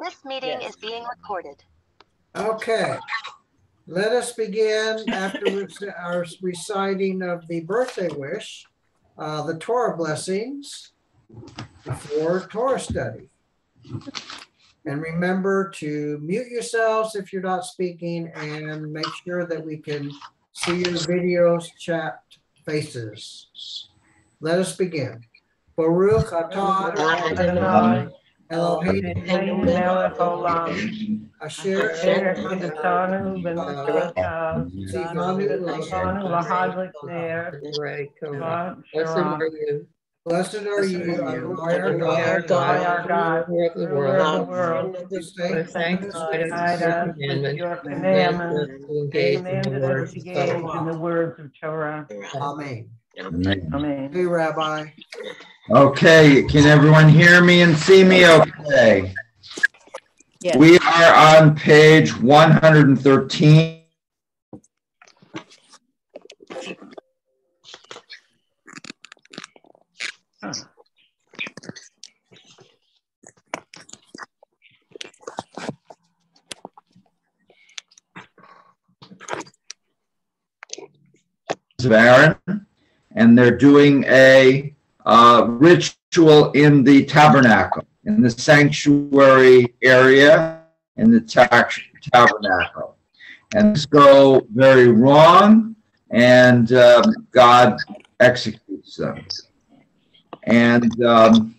This meeting Yes. is being recorded. Okay, let us begin after rec- our reciting of the birthday wish, uh, the Torah blessings before Torah study. And remember to mute yourselves if you're not speaking and make sure that we can see your videos, chat faces. Let us begin. Baruch atah Adonai, Elohim melech olam, asher asher quittanu b'mitzvotav, tzivanu v'tzivanu lahadlik ner, v'at Blessed shirah. are you, Blessed are you, Adonai, our Our God. God, our God, Lord of the ruler of the world. world, This Let day, us sanctify guide us us with with your your commandments. commandments, To engage in commanded the us words to of engage in Torah. the words of Torah. Amen. Amen. Hey, Rabbi. Okay, can everyone hear me and see me okay? Yes. We are on page 113. of Aaron, and they're doing a uh, ritual in the tabernacle, in the sanctuary area, in the tax- tabernacle. And this go very wrong, and um, God executes them. And um,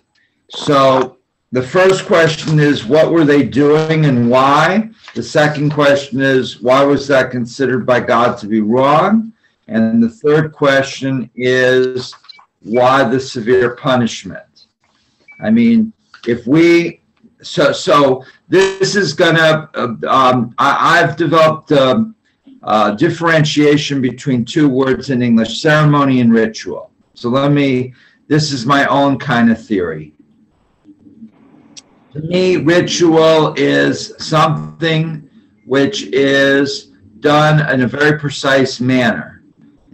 so the first question is, what were they doing and why? The second question is, why was that considered by God to be wrong? And the third question is, why the severe punishment? I mean, if we, so, so this is gonna, uh, um, I, I've developed, um, uh, differentiation between two words in English, ceremony and ritual. So let me, this is my own kind of theory. To me, ritual is something which is done in a very precise manner.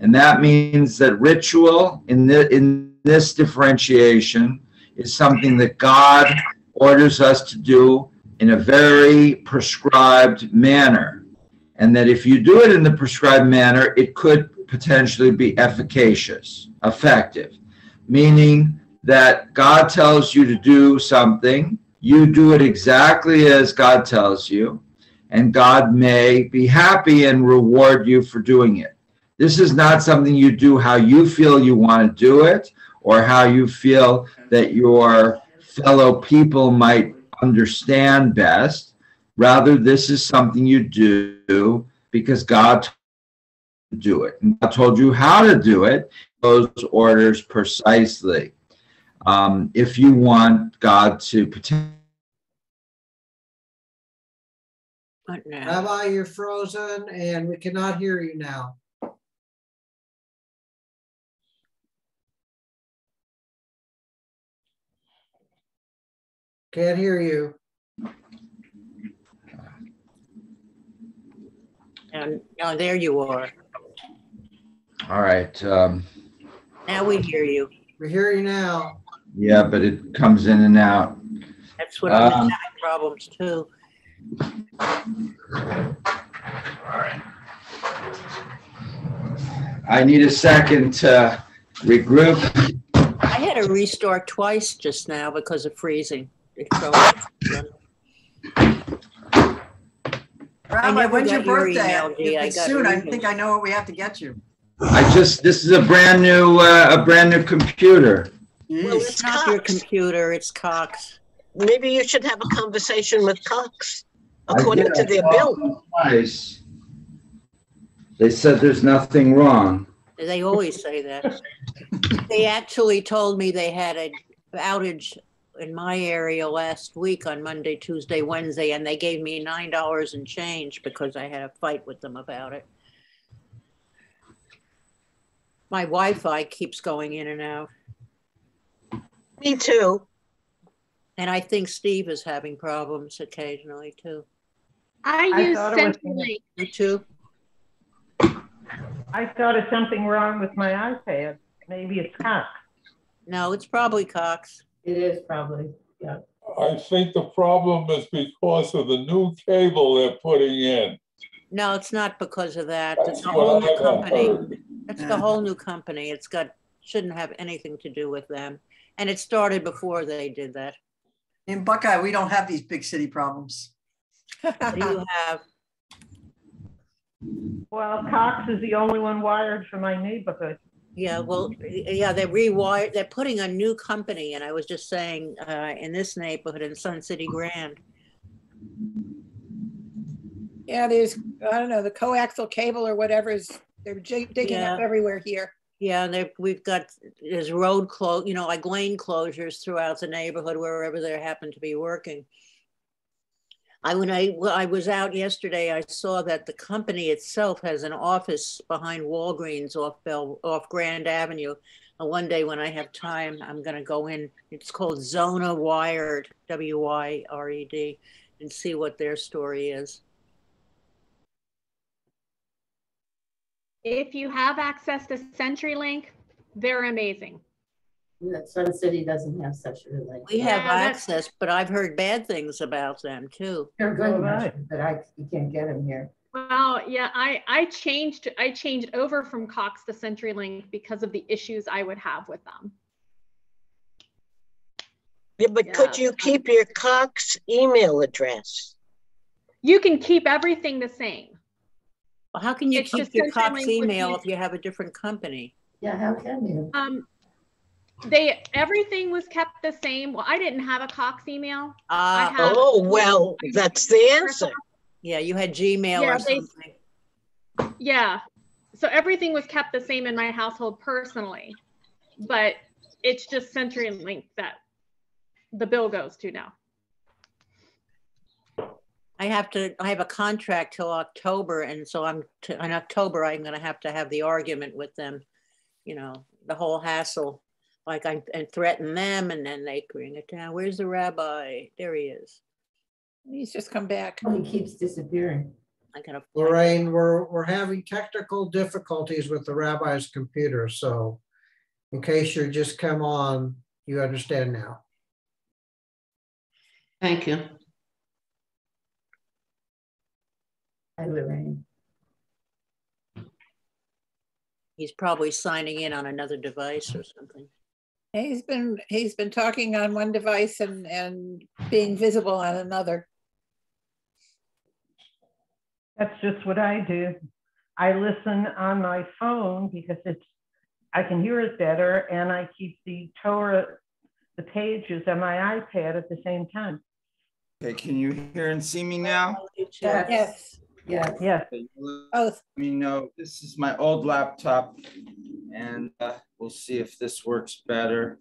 And that means that ritual in, the, in this differentiation is something that God orders us to do in a very prescribed manner. And that if you do it in the prescribed manner, it could potentially be efficacious, effective, meaning that God tells you to do something, you do it exactly as God tells you, and God may be happy and reward you for doing it. This is not something you do how you feel you want to do it or how you feel that your fellow people might understand best. Rather, this is something you do because God told you to do it. And God told you how to do it, those orders precisely. Um, if you want God to potentially Rabbi, you're frozen and we cannot hear you now. Can't hear you. And, oh, there you are. All right. Um, Now we hear you. We hear you now. yeah, but it comes in and out. That's what I'm Um, having problems too. All right. I need a second to regroup. I had to restart twice just now because of freezing. It froze. Rabbi, never when's your got your birthday? email, Dee. If I it's got soon, I your think I know what we have to get you. I just, this is a brand new, uh, a brand new computer. Well, Jeez. it's not your computer, it's Cox. Maybe you should have a conversation with Cox, I according did, to I their called bill. them Twice. They said there's nothing wrong. They always say that. They actually told me they had an outage in my area last week on Monday, Tuesday, Wednesday, and they gave me nine dollars and change because I had a fight with them about it. My Wi-Fi keeps going in and out, Me too. and I think Steve is having problems occasionally too. I I use thought it was- CenturyLink. You too? I thought of something wrong with my iPad. Maybe it's Cox. No, it's probably Cox. It is probably, yeah. I think the problem is because of the new cable they're putting in. No, it's not because of that. It's That's a whole new company. heard. It's the whole new company. It's got, shouldn't have anything to do with them. And it started before they did that. In Buckeye, we don't have these big city problems. You have, Well, Cox is the only one wired for my neighborhood. Yeah, well, yeah, they're rewired, they're putting a new company and I was just saying, uh, in this neighborhood in Sun City Grand. Yeah, there's, I don't know, the coaxial cable or whatever is, they're digging up everywhere here. Yeah, and we've got, there's road clo, you know, like lane closures throughout the neighborhood wherever they happen to be working. I, when I, I was out yesterday, I saw that the company itself has an office behind Walgreens off Bell, off Grand Avenue. And one day when I have time, I'm gonna go in, it's called Zona Wyred, W Y R E D, and see what their story is. If you have access to CenturyLink, they're amazing. That Sun City doesn't have such a relation. We have Yeah, access, but I've heard bad things about them too. They're good, All right. but I, you can't get them here. Well, yeah, I, I changed, I changed over from Cox to CenturyLink because of the issues I would have with them. Yeah, but could you keep your Cox email address? You can keep everything the same. Well, how can you It's keep your Cox email if you have a different company? Yeah, how can you? Um, they, everything was kept the same. Well, I didn't have a Cox email. Ah, have- Oh, well, that's the answer. yeah, you had Gmail Yeah, or they- something. Yeah. So everything was kept the same in my household personally, but it's just CenturyLink that the bill goes to now. I have to, I have a contract till October, and so I'm, t- in October, I'm gonna have to have the argument with them. You know, the whole hassle, like I, and threaten them, and then they bring it down. Where's the rabbi? There he is. He's just come back. Oh, He keeps disappearing. I gotta. Lorraine, we're, we're having technical difficulties with the rabbi's computer, so in case you're just come on, you understand now. Thank you. Hi, Lorraine. He's probably signing in on another device or something. He's been, he's been talking on one device and, and being visible on another. That's just what I do. I listen on my phone because it's, I can hear it better and I keep the Torah, the pages on my iPad at the same time. Okay, can you hear and see me now? Yes, Yeah, Yeah. Okay, Let both. me know, this is my old laptop and uh, we'll see if this works better.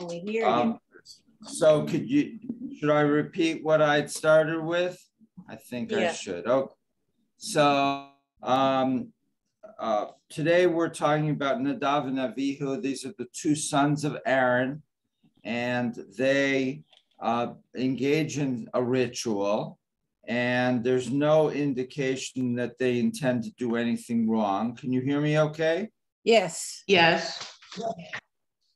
We hear you. Um, So could you, should I repeat what I'd started with? I think I should. Okay. so um, uh, today we're talking about Nadav and Avihu. These are the two sons of Aaron, and they uh, engage in a ritual. And there's no indication that they intend to do anything wrong. Can you hear me okay? Yes. yes.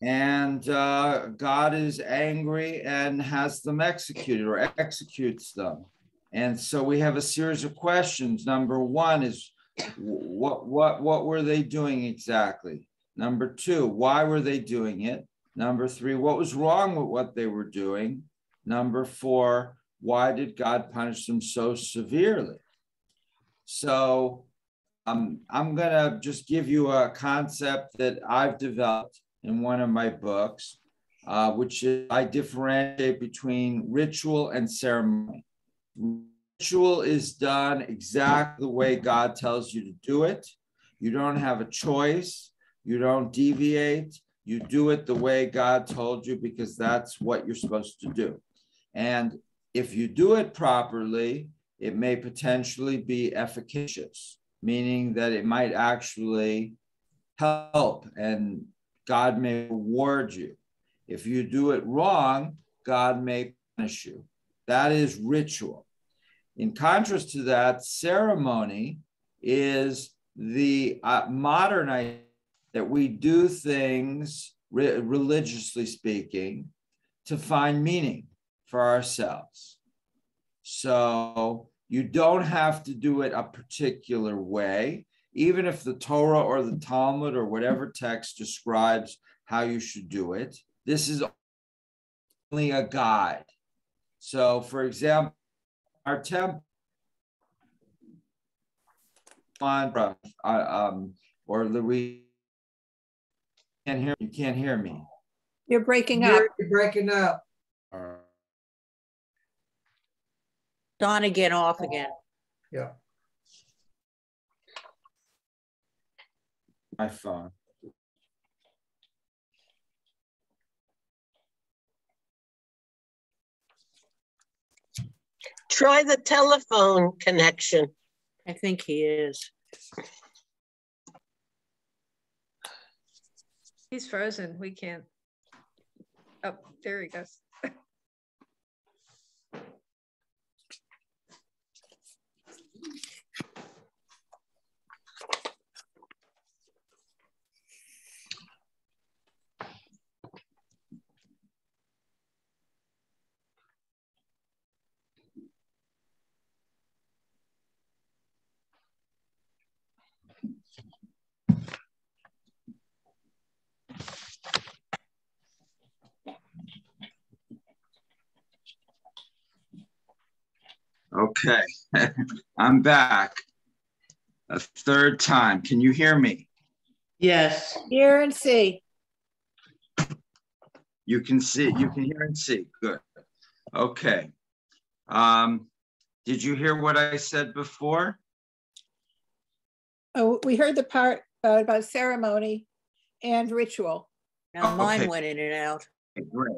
And uh, God is angry and has them executed or executes them. And so we have a series of questions. Number one is what what what were they doing exactly? Number two, why were they doing it? Number three, what was wrong with what they were doing? Number four, why did God punish them so severely? So um, I'm gonna just give you a concept that I've developed in one of my books, uh, which is I differentiate between ritual and ceremony. Ritual is done exactly the way God tells you to do it. You don't have a choice. You don't deviate. You do it the way God told you because that's what you're supposed to do. And if you do it properly, it may potentially be efficacious, meaning that it might actually help and God may reward you. If you do it wrong, God may punish you. That is ritual. In contrast to that, ceremony is the uh, modern idea that we do things, re- religiously speaking, to find meaning, for ourselves. So you don't have to do it a particular way, even if the Torah or the Talmud or whatever text describes how you should do it. This is only a guide. So, for example, our temple mantra, uh, um, or Louis, can't hear you can't hear me. You're breaking up. You're breaking up. On again, off oh. again. Yeah. My phone. Try the telephone connection. I think he is. He's frozen. We can't. Oh, there he goes. Okay, I'm back. A third time. Can you hear me? Yes. Hear and see. You can see, you can hear and see. Good. Okay. Um, did you hear what I said before? Oh, we heard the part uh, about ceremony and ritual. Now mine Okay. went in and out. Great,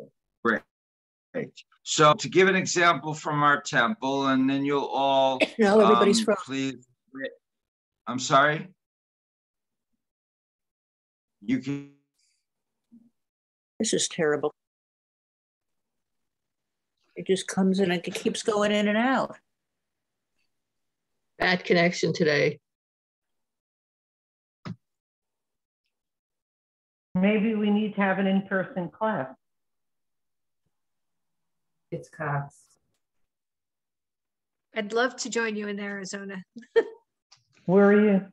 great, great. So to give an example from our temple, and then you'll all. No, everybody's um, frozen. Please. I'm sorry? You can, This is terrible. It just comes in and it keeps going in and out. Bad connection today. Maybe we need to have an in-person class. It's Cox. I'd love to join you in Arizona. Where are you?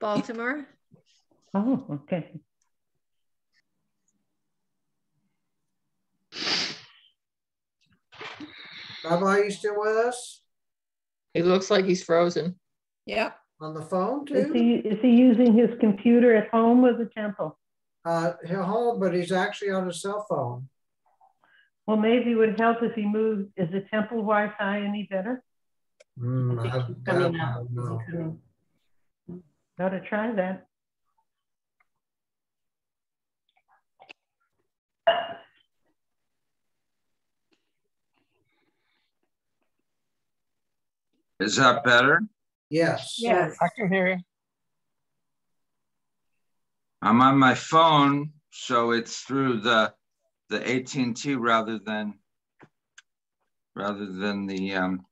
Baltimore. Oh, okay. Rabbi, you still with us He looks like he's frozen. Yep. on the phone Is too? he, is he using his computer at home or the temple? Uh, he'll hold, but he's actually on his cell phone. Well, maybe it would help if he moved. Is the temple Wi-Fi any better? Mm, I I- coming I out. Is he coming? Gotta try that. is that better? Yes. Yes. I can hear you. I'm on my phone, so it's through the, the AT&T rather than, rather than the, um,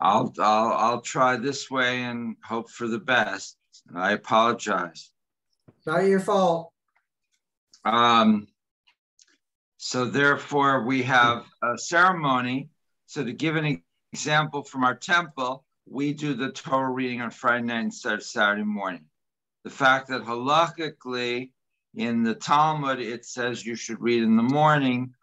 I'll, I'll, I'll try this way and hope for the best. I apologize. Not your fault. Um, so therefore, we have a ceremony. So to give an example from our temple, we do the Torah reading on Friday night instead of Saturday morning. The fact that halakhically in the Talmud it says you should read in the morning,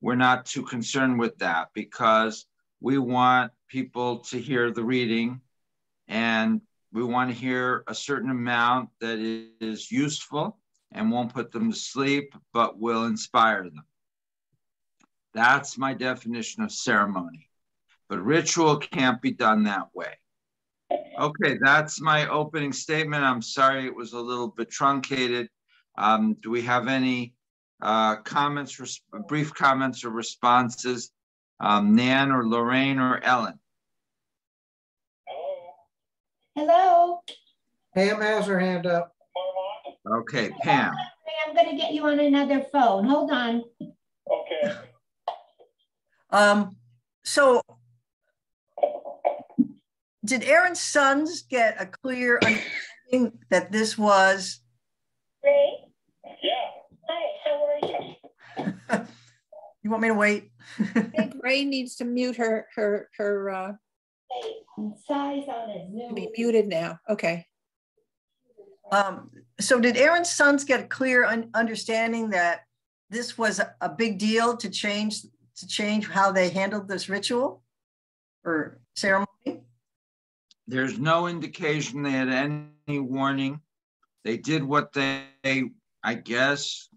we're not too concerned with that because we want people to hear the reading and we want to hear a certain amount that is useful and won't put them to sleep, but will inspire them. That's my definition of ceremony. But ritual can't be done that way. Okay, that's my opening statement. I'm sorry it was a little bit truncated. Um, do we have any uh, comments, res- brief comments or responses? Um, Nan or Lorraine or Ellen? Hello, Pam has her hand up. Okay, Pam. I'm gonna get you on another phone. Hold on. Okay. um, so did Aaron's sons get a clear understanding that this was? Ray? Yeah. Hi, how are you? You want me to wait? I think Ray needs to mute her, her, her, uh, Size on his to be muted now. Okay. Um, so did Aaron's sons get a clear un- understanding that this was a, a big deal to change, to change how they handled this ritual or ceremony? There's no indication they had any warning. They did what they, I guess,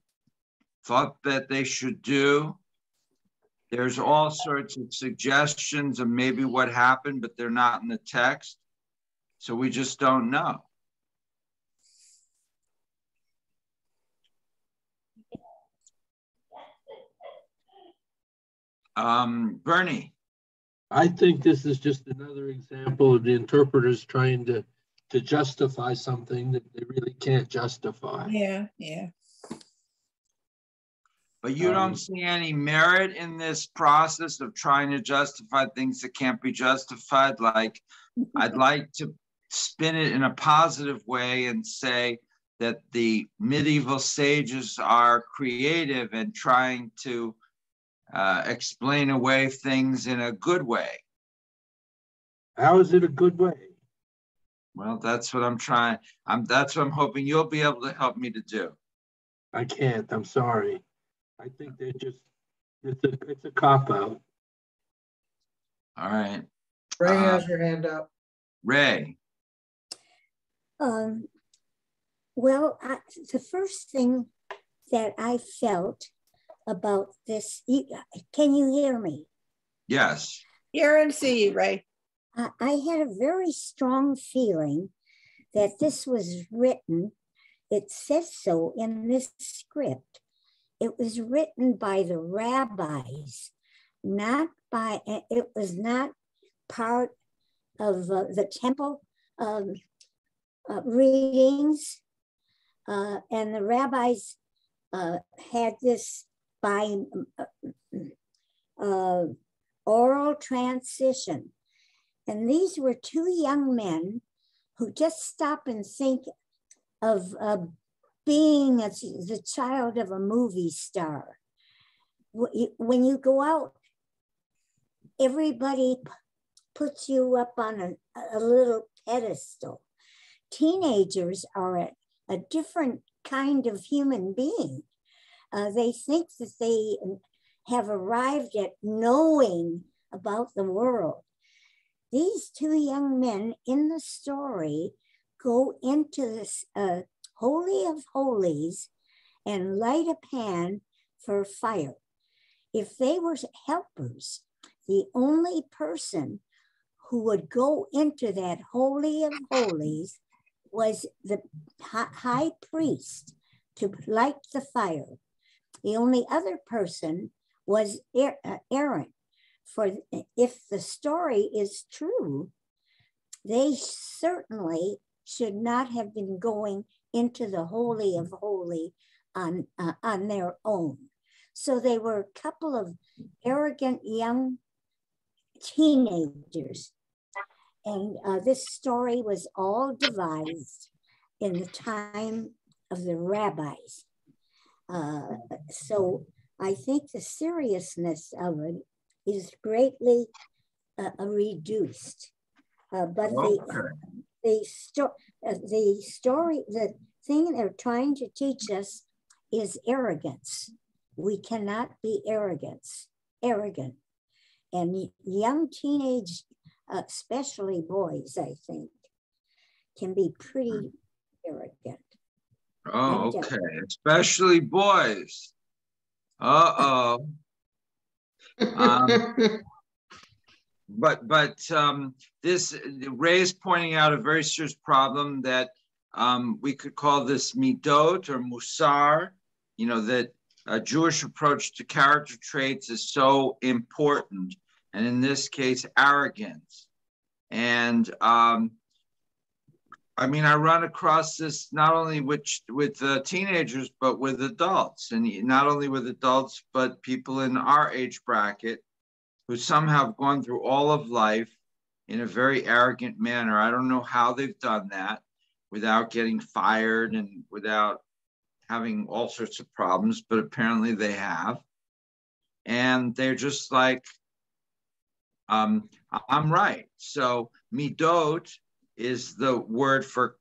thought that they should do. There's all sorts of suggestions of maybe what happened, but they're not in the text. So we just don't know. Um, Bernie, I think this is just another example of the interpreters trying to, to justify something that they really can't justify. Yeah, yeah. but you Um, don't see any merit in this process of trying to justify things that can't be justified? Like, I'd like to spin it in a positive way and say that the medieval sages are creative and trying to uh, explain away things in a good way. How is it a good way? Well, that's what I'm trying. I'm that's what I'm hoping you'll be able to help me to do. I can't, I'm sorry. I think they're just, it's a, it's a cop out. All right, Ray Uh, has your hand up. Ray. Um, well, I, the first thing that I felt about this, can you hear me? Yes. Hear and see you, Ray. I, had a very strong feeling that this was written, it says so in this script. It was written by the rabbis, not by, it was not part of uh, the temple um, uh, readings. Uh, and the rabbis uh, had this by uh, oral transition. And these were two young men who just stop and think of uh, being a, the child of a movie star. When you go out, everybody puts you up on a, a little pedestal. Teenagers are a, a different kind of human being. Uh, they think that they have arrived at knowing about the world. These two young men in the story go into this uh, Holy of Holies and light a pan for fire. If they were helpers, the only person who would go into that Holy of Holies was the high priest to light the fire. The only other person was Aaron. For if the story is true, they certainly should not have been going into the Holy of Holy on, uh, on their own. So they were a couple of arrogant young teenagers. And uh, this story was all devised in the time of the rabbis. Uh, so I think the seriousness of it is greatly uh, reduced. Uh, but the, the, sto- uh, the story, the thing they're trying to teach us is arrogance. We cannot be arrogance, arrogant. And young teenage, uh, especially boys, I think, can be pretty arrogant. Oh, uh, okay. Especially boys. Uh oh. Um, but but um, this Ray's pointing out a very serious problem that um, we could call this midot or musar. You know that a Jewish approach to character traits is so important, and in this case, arrogance. And um, I mean, I run across this not only with with uh, teenagers, but with adults, and not only with adults, but people in our age bracket who somehow have gone through all of life in a very arrogant manner. I don't know how they've done that without getting fired and without having all sorts of problems, but apparently they have. and they're just like, um, I'm right. So midot is the word for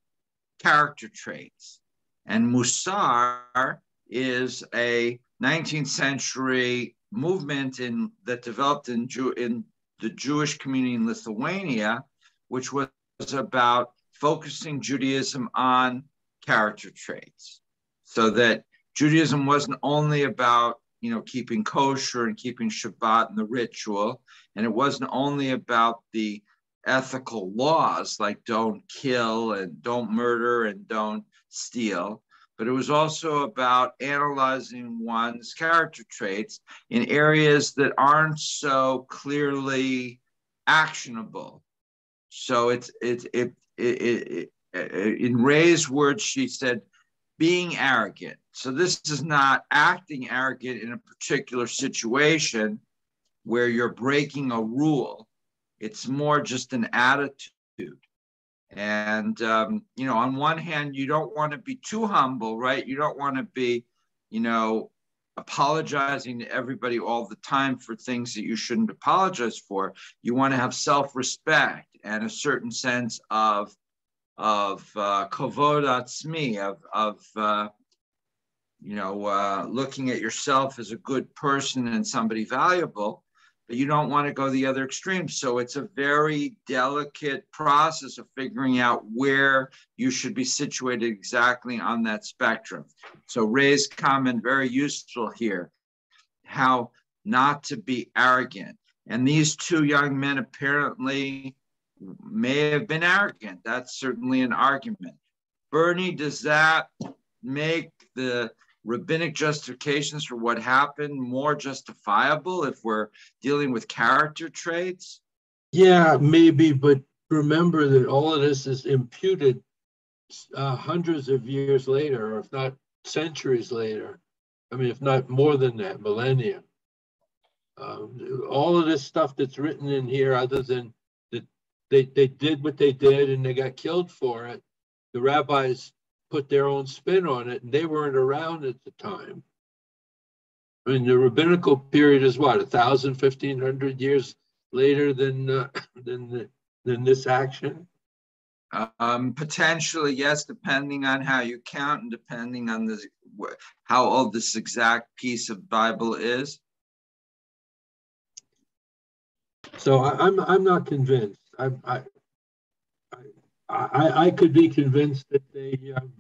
character traits, and musar is a 19th century movement in that developed in Jew in the Jewish community in Lithuania, which was about focusing Judaism on character traits, so that Judaism wasn't only about you know keeping kosher and keeping Shabbat and the ritual, and it wasn't only about the ethical laws like don't kill and don't murder and don't steal, but it was also about analyzing one's character traits in areas that aren't so clearly actionable. So it's it it, it, it, it in Ray's words, she said, being arrogant. So this is not acting arrogant in a particular situation where you're breaking a rule. It's more just an attitude. And, um, you know, on one hand, you don't want to be too humble, right? You don't want to be, you know, apologizing to everybody all the time for things that you shouldn't apologize for. You want to have self respect and a certain sense of, of uh, atzmi, of, of uh, you know, uh, looking at yourself as a good person and somebody valuable you don't want to go the other extreme. So it's a very delicate process of figuring out where you should be situated exactly on that spectrum. So Ray's comment very useful here, how not to be arrogant. And these two young men apparently may have been arrogant. That's certainly an argument. Bernie, does that make the rabbinic justifications for what happened more justifiable if we're dealing with character traits? Yeah, maybe, but remember that all of this is imputed uh, hundreds of years later, or if not centuries later. I mean, if not more than that, millennia. Um, all of this stuff that's written in here, other than that they, they did what they did and they got killed for it, the rabbis put their own spin on it, and they weren't around at the time. I mean, the rabbinical period is what, a thousand, fifteen hundred years later than uh, than the, than this action? Um, potentially, yes, depending on how you count and depending on the how old this exact piece of Bible is. So I, am I'm, I'm not convinced. I I I, I could be convinced that they um,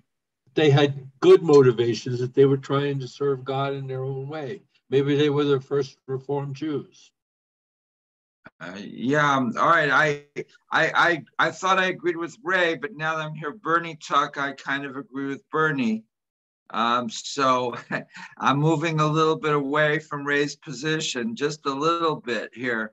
they had good motivations that they were trying to serve God in their own way. Maybe they were the first Reformed Jews. Uh, yeah. Um, all right. I, I I I thought I agreed with Ray, but now that I'm here, Bernie talk, I kind of agree with Bernie. Um, so I'm moving a little bit away from Ray's position, just a little bit here.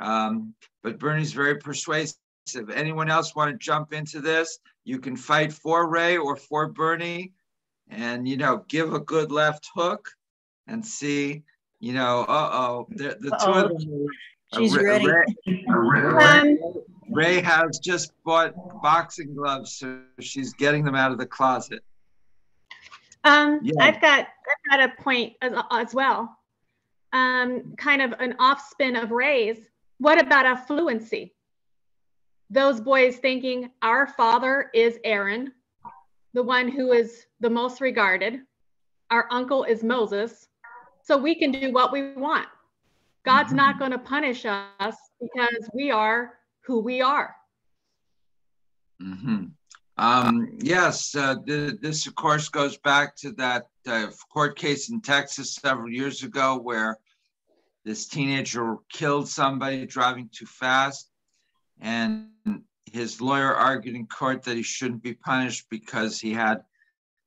Um, but Bernie's very persuasive. If anyone else want to jump into this? You can fight for Ray or for Bernie and, you know, give a good left hook and see, you know, uh-oh, the, the two of them. She's Ray, ready. Ray, Ray, Ray has just bought boxing gloves, so she's getting them out of the closet. Um, Yeah. I've got I've got a point as, as well. Um, kind of an off spin of Ray's. What about affluency? Those boys thinking our father is Aaron, the one who is the most regarded. Our uncle is Moses. So we can do what we want. God's not going to punish us because we are who we are. hmm Um, yes, uh, th- this of course goes back to that uh, court case in Texas several years ago where this teenager killed somebody driving too fast, and his lawyer argued in court that he shouldn't be punished because he had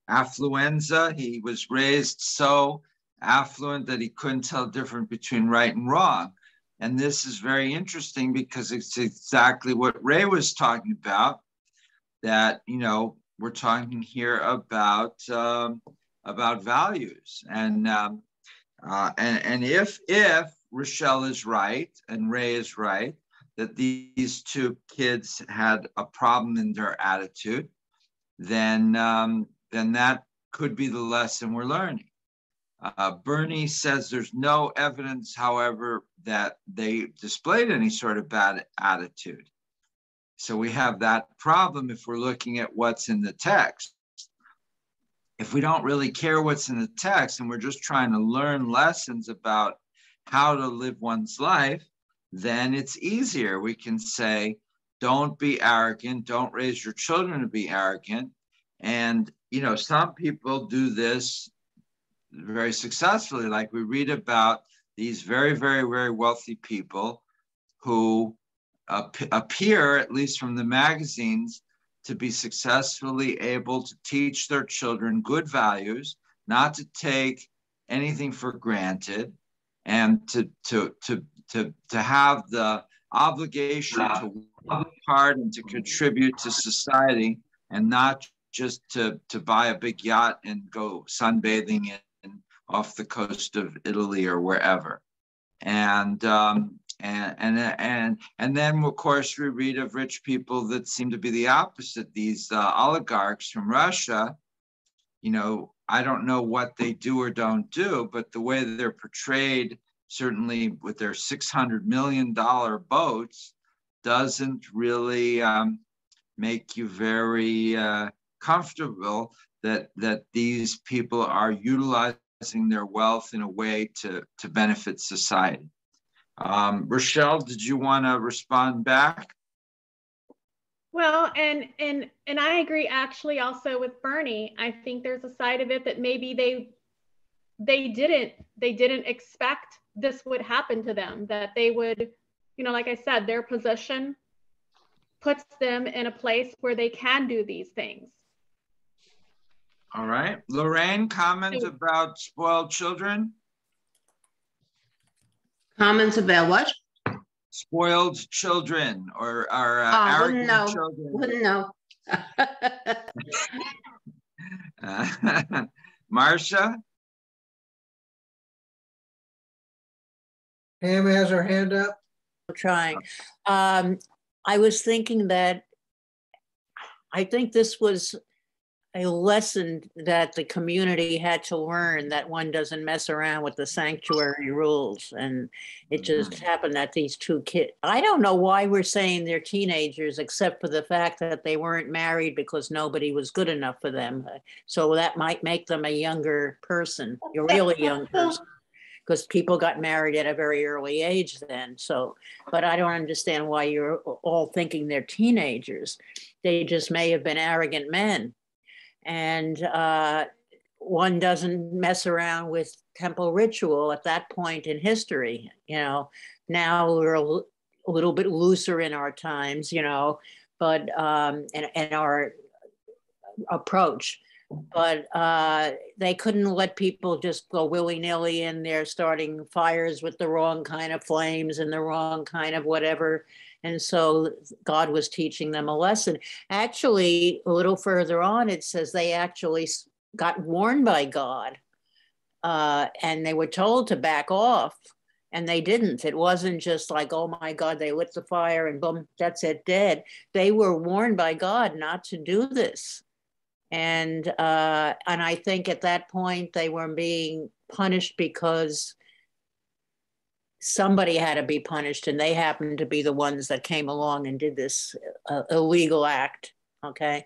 affluenza. He was raised so affluent that he couldn't tell the difference between right and wrong. And this is very interesting because it's exactly what Ray was talking about. That you know we're talking here about um, about values and um, uh, and and if if Rochelle is right and Ray is right that these two kids had a problem in their attitude, then um, then that could be the lesson we're learning. Uh, Bernie says there's no evidence, however, that they displayed any sort of bad attitude. So we have that problem if we're looking at what's in the text. If we don't really care what's in the text and we're just trying to learn lessons about how to live one's life, then it's easier. We can say, don't be arrogant, don't raise your children to be arrogant. And, you know, some people do this very successfully. Like we read about these very, very, very wealthy people who appear, at least from the magazines, to be successfully able to teach their children good values, not to take anything for granted, and to to to to to have the obligation to work hard and to contribute to society, and not just to to buy a big yacht and go sunbathing in off the coast of Italy or wherever. And um, and and and and then of course we read of rich people that seem to be the opposite these uh, oligarchs from russia you know i don't know what they do or don't do but the way they're portrayed certainly with their 600 million dollar boats doesn't really um, make you very uh, comfortable that that these people are utilizing their wealth in a way to to benefit society um, Rochelle, did you want to respond back? Well, and and and I agree actually also with Bernie. I think there's a side of it that maybe they they didn't they didn't expect this would happen to them that they would you know like I said their position puts them in a place where they can do these things. All right. Lorraine, comments about spoiled children? Comments about what? Spoiled children or, or uh, Oh, arrogant wouldn't know. children. Wouldn't know. Uh, Marcia? Pam has her hand up. Trying. Um, I was thinking that I think this was a lesson that the community had to learn that one doesn't mess around with the sanctuary rules. And it just happened that these two kids, I don't know why we're saying they're teenagers, except for the fact that they weren't married because nobody was good enough for them. So that might make them a younger person, a really young person. Because people got married at a very early age then. So, but I don't understand why you're all thinking they're teenagers. They just may have been arrogant men and uh, one doesn't mess around with temple ritual at that point in history. You know, now we're a, l- a little bit looser in our times, you know, but um, and, and our approach. But uh, they couldn't let people just go willy nilly in there, starting fires with the wrong kind of flames and the wrong kind of whatever. And so God was teaching them a lesson. Actually, a little further on, it says they actually got warned by God uh, and they were told to back off and they didn't. It wasn't just like, oh my God, they lit the fire and boom, that's it, dead. They were warned by God not to do this. And uh, and I think at that point they were being punished because somebody had to be punished, and they happened to be the ones that came along and did this uh, illegal act. Okay.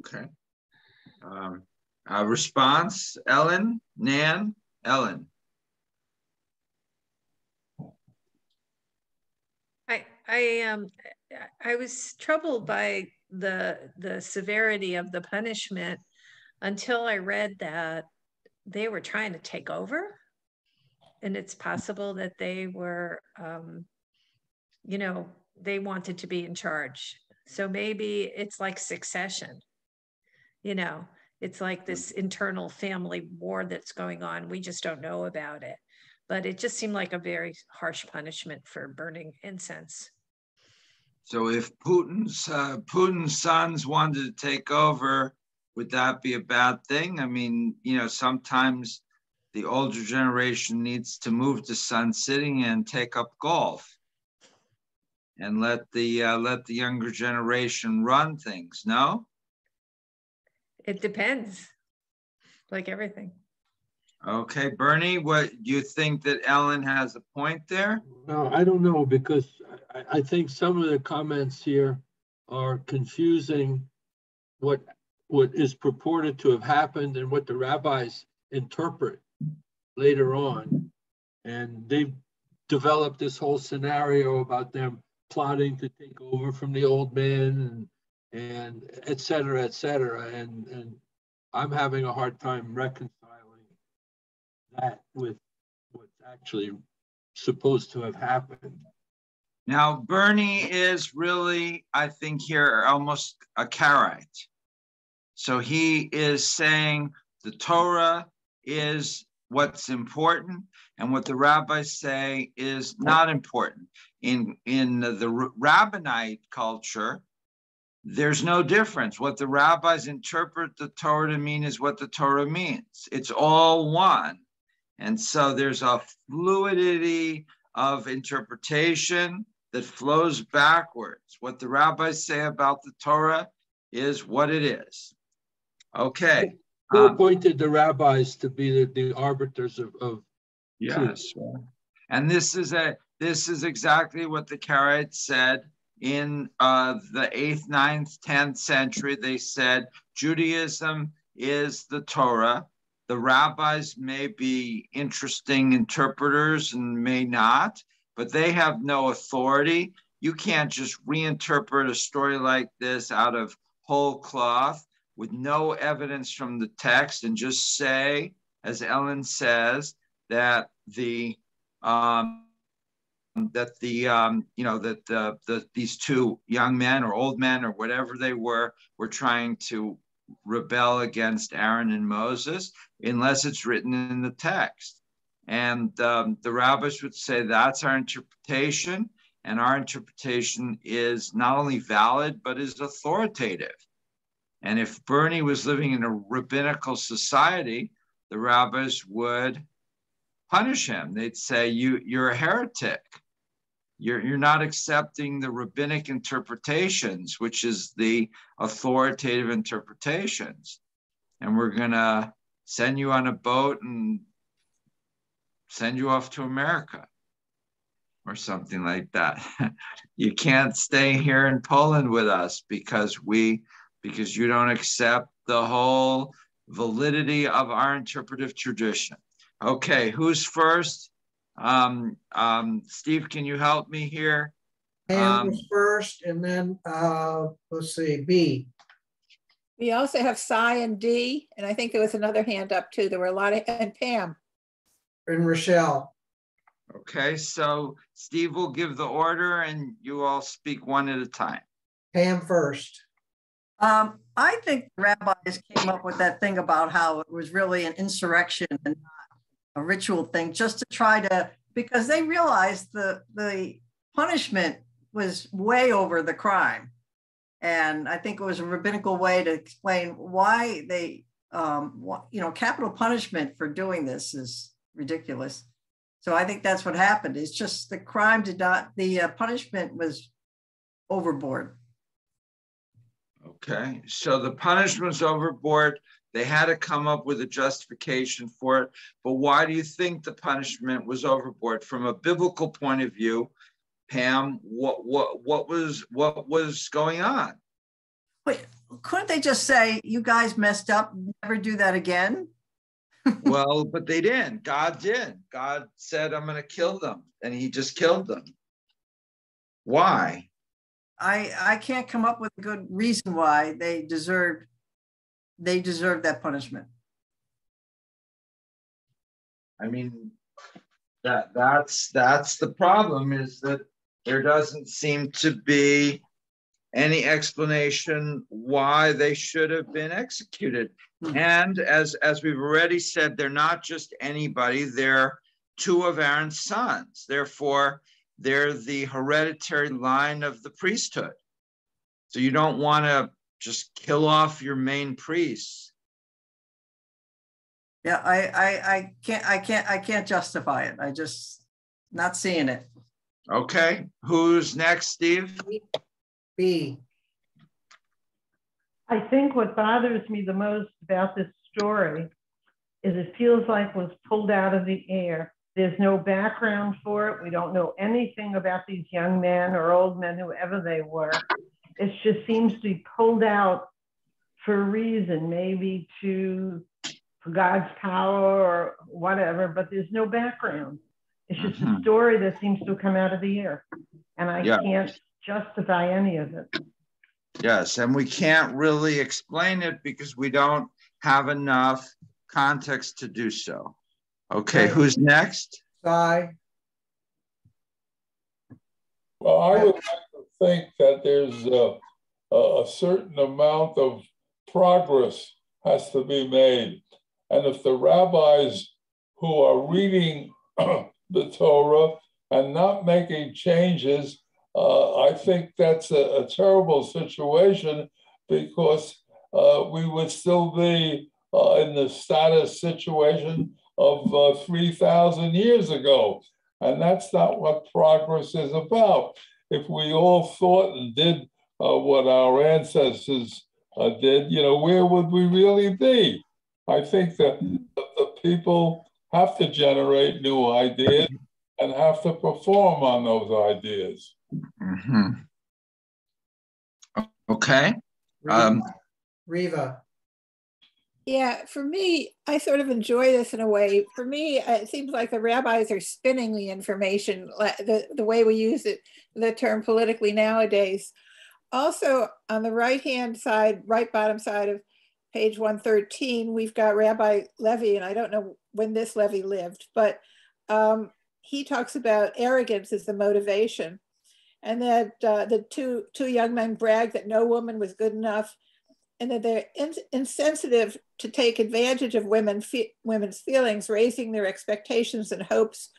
Okay. Um, uh, response, Ellen, Nan, Ellen. I, I, um, I was troubled by the, the severity of the punishment until I read that they were trying to take over. And it's possible that they were, um, you know, they wanted to be in charge. So maybe it's like succession. You know, it's like this internal family war that's going on. We just don't know about it. But it just seemed like a very harsh punishment for burning incense. So if Putin's uh, Putin's sons wanted to take over, would that be a bad thing? I mean, you know, sometimes the older generation needs to move to Sun City and take up golf, and let the uh, let the younger generation run things. No. It depends, like everything. Okay, Bernie, what, do you think that Ellen has a point there? No, I don't know, because I, I think some of the comments here are confusing what, what is purported to have happened and what the rabbis interpret later on. And they've developed this whole scenario about them plotting to take over from the old man and, and et cetera, et cetera. And, and I'm having a hard time reconciling that with what's actually supposed to have happened. Now, Bernie is really, I think, here almost a Karaite. So he is saying the Torah is what's important, and what the rabbis say is not important. In, in the rabbinite culture, there's no difference. What the rabbis interpret the Torah to mean is what the Torah means. It's all one. And so there's a fluidity of interpretation that flows backwards. What the rabbis say about the Torah is what it is. Okay. Who um, appointed the rabbis to be the, the arbiters of, of yes. And this is a this is exactly what the Karaites said in uh, the eighth, ninth, tenth century. They said Judaism is the Torah. The rabbis may be interesting interpreters and may not, but they have no authority. You can't just reinterpret a story like this out of whole cloth with no evidence from the text and just say, as Ellen says, that the um, that the um, you know that the, the these two young men or old men or whatever they were were trying to rebel against Aaron and Moses unless it's written in the text. And um, the rabbis would say that's our interpretation, and our interpretation is not only valid but is authoritative. And if Bernie was living in a rabbinical society, the rabbis would punish him. They'd say, you, You're a heretic. You're, you're not accepting the rabbinic interpretations, which is the authoritative interpretations. And we're going to send you on a boat and send you off to America or something like that. you can't stay here in Poland with us because we because you don't accept the whole validity of our interpretive tradition. Okay, who's first? Um, um, Steve, can you help me here? Pam um, first, and then uh, let's see, B. We also have Cy and D, and I think there was another hand up too. There were a lot of, and Pam. And Rochelle. Okay, so Steve will give the order and you all speak one at a time. Pam first. Um, I think rabbis came up with that thing about how it was really an insurrection and not a ritual thing, just to try to because they realized the the punishment was way over the crime, and I think it was a rabbinical way to explain why they, um, you know, capital punishment for doing this is ridiculous. So I think that's what happened. It's just the crime did not, the uh, punishment was overboard. Okay, so the punishment was overboard. They had to come up with a justification for it. But why do you think the punishment was overboard? From a biblical point of view, Pam, what what what was what was going on? Wait, couldn't they just say, "You guys messed up. Never do that again"? well, but they didn't. God did. God said, "I'm going to kill them," and He just killed them. Why? I I can't come up with a good reason why they deserved they deserve that punishment. I mean that that's that's the problem is that there doesn't seem to be any explanation why they should have been executed. Mm-hmm. And as as we've already said, they're not just anybody, they're two of Aaron's sons. Therefore, they're the hereditary line of the priesthood. So you don't want to just kill off your main priests. Yeah, I, I, I can't, I can't, I can't justify it. I just not seeing it. Okay, who's next, Steve? B. I think what bothers me the most about this story is it feels like it was pulled out of the air. There's no background for it. We don't know anything about these young men or old men, whoever they were. It just seems to be pulled out for a reason, maybe to for God's power or whatever, but there's no background. It's just Mhm. a story that seems to come out of the air. And I Yeah. can't justify any of it. Yes, and we can't really explain it because we don't have enough context to do so. Okay, who's next? Guy, Well, I would like to think that there's a, a certain amount of progress has to be made. And if the rabbis who are reading the Torah and not making changes, uh, I think that's a, a terrible situation because uh, we would still be uh, in the status situation of uh, 3,000 years ago. And that's not what progress is about. If we all thought and did uh, what our ancestors uh, did, you know, where would we really be? I think that the, the people have to generate new ideas and have to perform on those ideas. Mhm. Okay, um, Riva, Yeah, for me, I sort of enjoy this in a way. For me, uh, it seems like the rabbis are spinning the information, the, the way we use it, the term politically nowadays. Also, on the right hand side, right bottom side of page 113, we've got Rabbi Levy, and I don't know when this Levy lived, but um, he talks about arrogance as the motivation. And that uh, the two, two young men brag that no woman was good enough and that they're in, insensitive to take advantage of women fe- women's feelings, raising their expectations and hopes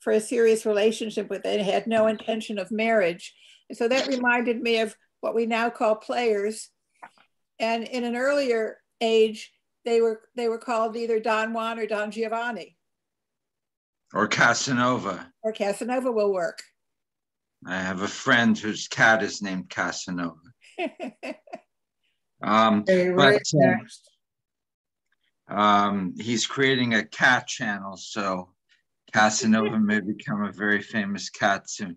for a serious relationship, but they had no intention of marriage. And so that reminded me of what we now call players. And in an earlier age, they were they were called either Don Juan or Don Giovanni, or Casanova. or Casanova will work. I have a friend whose cat is named Casanova. Um, but uh, um, he's creating a cat channel, so Casanova may become a very famous cat soon.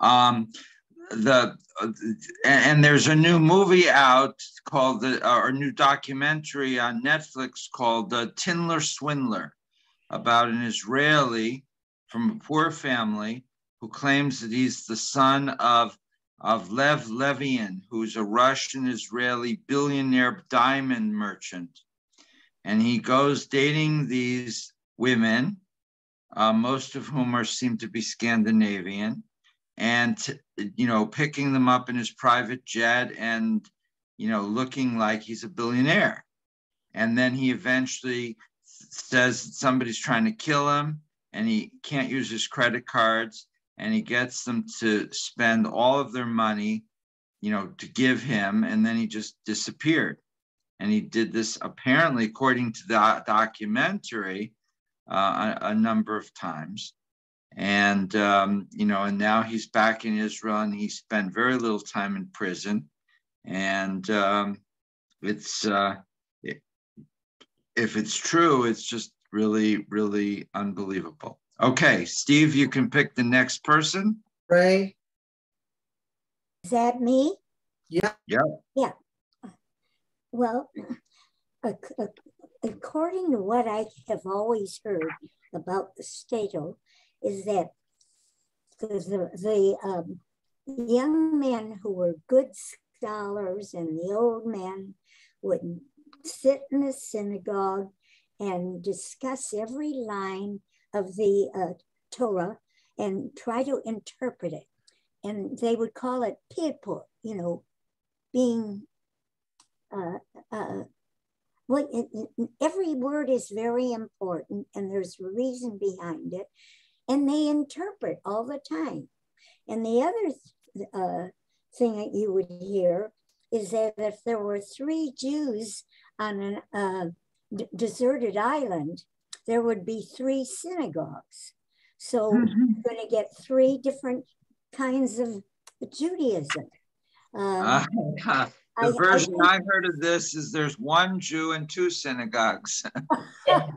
Um, the uh, and, there's a new movie out called the or new documentary on Netflix called the Tinder Swindler about an Israeli from a poor family who claims that he's the son of of Lev Leviev, who's a Russian Israeli billionaire diamond merchant. And he goes dating these women, uh, most of whom are seem to be Scandinavian, and you know, picking them up in his private jet and you know, looking like he's a billionaire. And then he eventually says somebody's trying to kill him and he can't use his credit cards and he gets them to spend all of their money, you know, to give him, and then he just disappeared. And he did this apparently, according to the documentary, uh, a, a number of times. And um, you know, and now he's back in Israel, and he spent very little time in prison. And um, it's uh, if it's true, it's just really, really unbelievable. Okay, Steve, you can pick the next person. Ray, Is that me? yeah, Yeah. Yeah. Well, ac- ac- according to what I have always heard about the Stato, is that the, the, the um, young men who were good scholars and the old men would sit in the synagogue and discuss every line of the uh, Torah and try to interpret it. And they would call it pilpul, you know, being uh, uh, well, it, every word is very important and there's a reason behind it. And they interpret all the time. And the other th- uh, thing that you would hear is that if there were three Jews on a uh, deserted island, there would be three synagogues. So you're going to get three different kinds of Judaism. Um, Ah, The I- I version think- I heard of this is there's one Jew and two synagogues.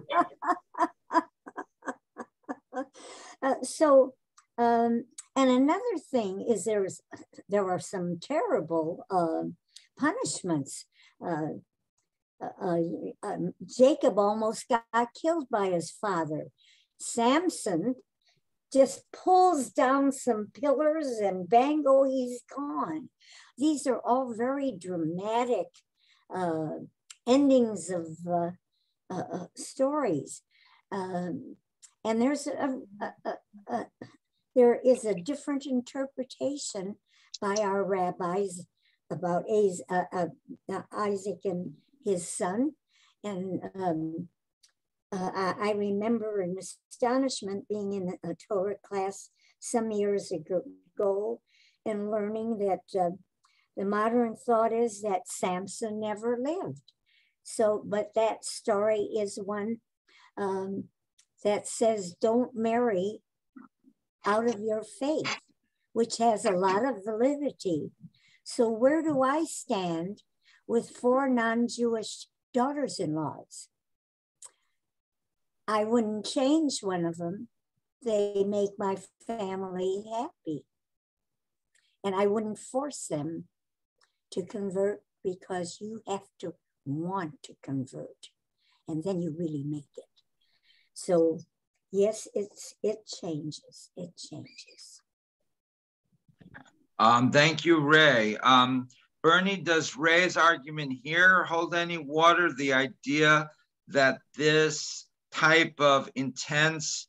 Uh, so, um, and another thing is there's there are some terrible um punishments. Uh, uh, um, Jacob almost got killed by his father. Samson just pulls down some pillars and bango, he's gone. These are all very dramatic uh, endings of uh, uh, uh, stories. Um, and there's a, a, a, there is a different interpretation by our rabbis about Isaac and his son. And um, uh, I, remember in astonishment being in a Torah class some years ago and learning that uh, the modern thought is that Samson never lived. So, but that story is one um, that says don't marry out of your faith, which has a lot of validity. So, where do I stand with four non Jewish daughters in laws? I wouldn't change one of them. They make my family happy. And I wouldn't force them to convert because you have to want to convert. And then you really make it. So yes, it's it changes. It changes. Um, thank you, Ray. Um, Bernie, does Ray's argument here hold any water? The idea that this type of intense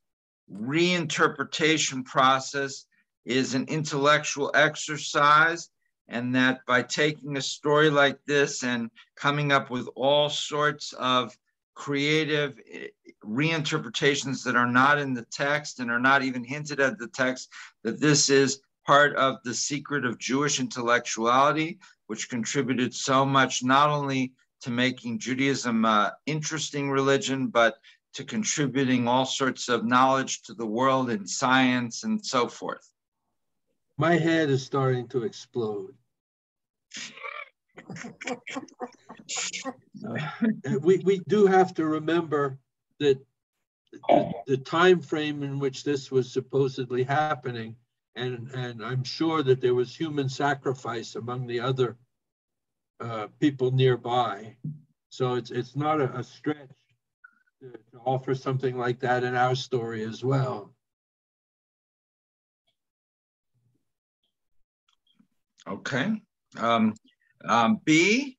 reinterpretation process is an intellectual exercise, and that by taking a story like this and coming up with all sorts of creative eh, reinterpretations that are not in the text and are not even hinted at the text, that this is part of the secret of Jewish intellectuality, which contributed so much not only to making Judaism an interesting religion, but to contributing all sorts of knowledge to the world in science and so forth. My head is starting to explode. Uh, we, we do have to remember that the, the time frame in which this was supposedly happening, and, and I'm sure that there was human sacrifice among the other uh, people nearby. So it's, it's not a, a stretch to, to offer something like that in our story as well. Okay. Um, um, B,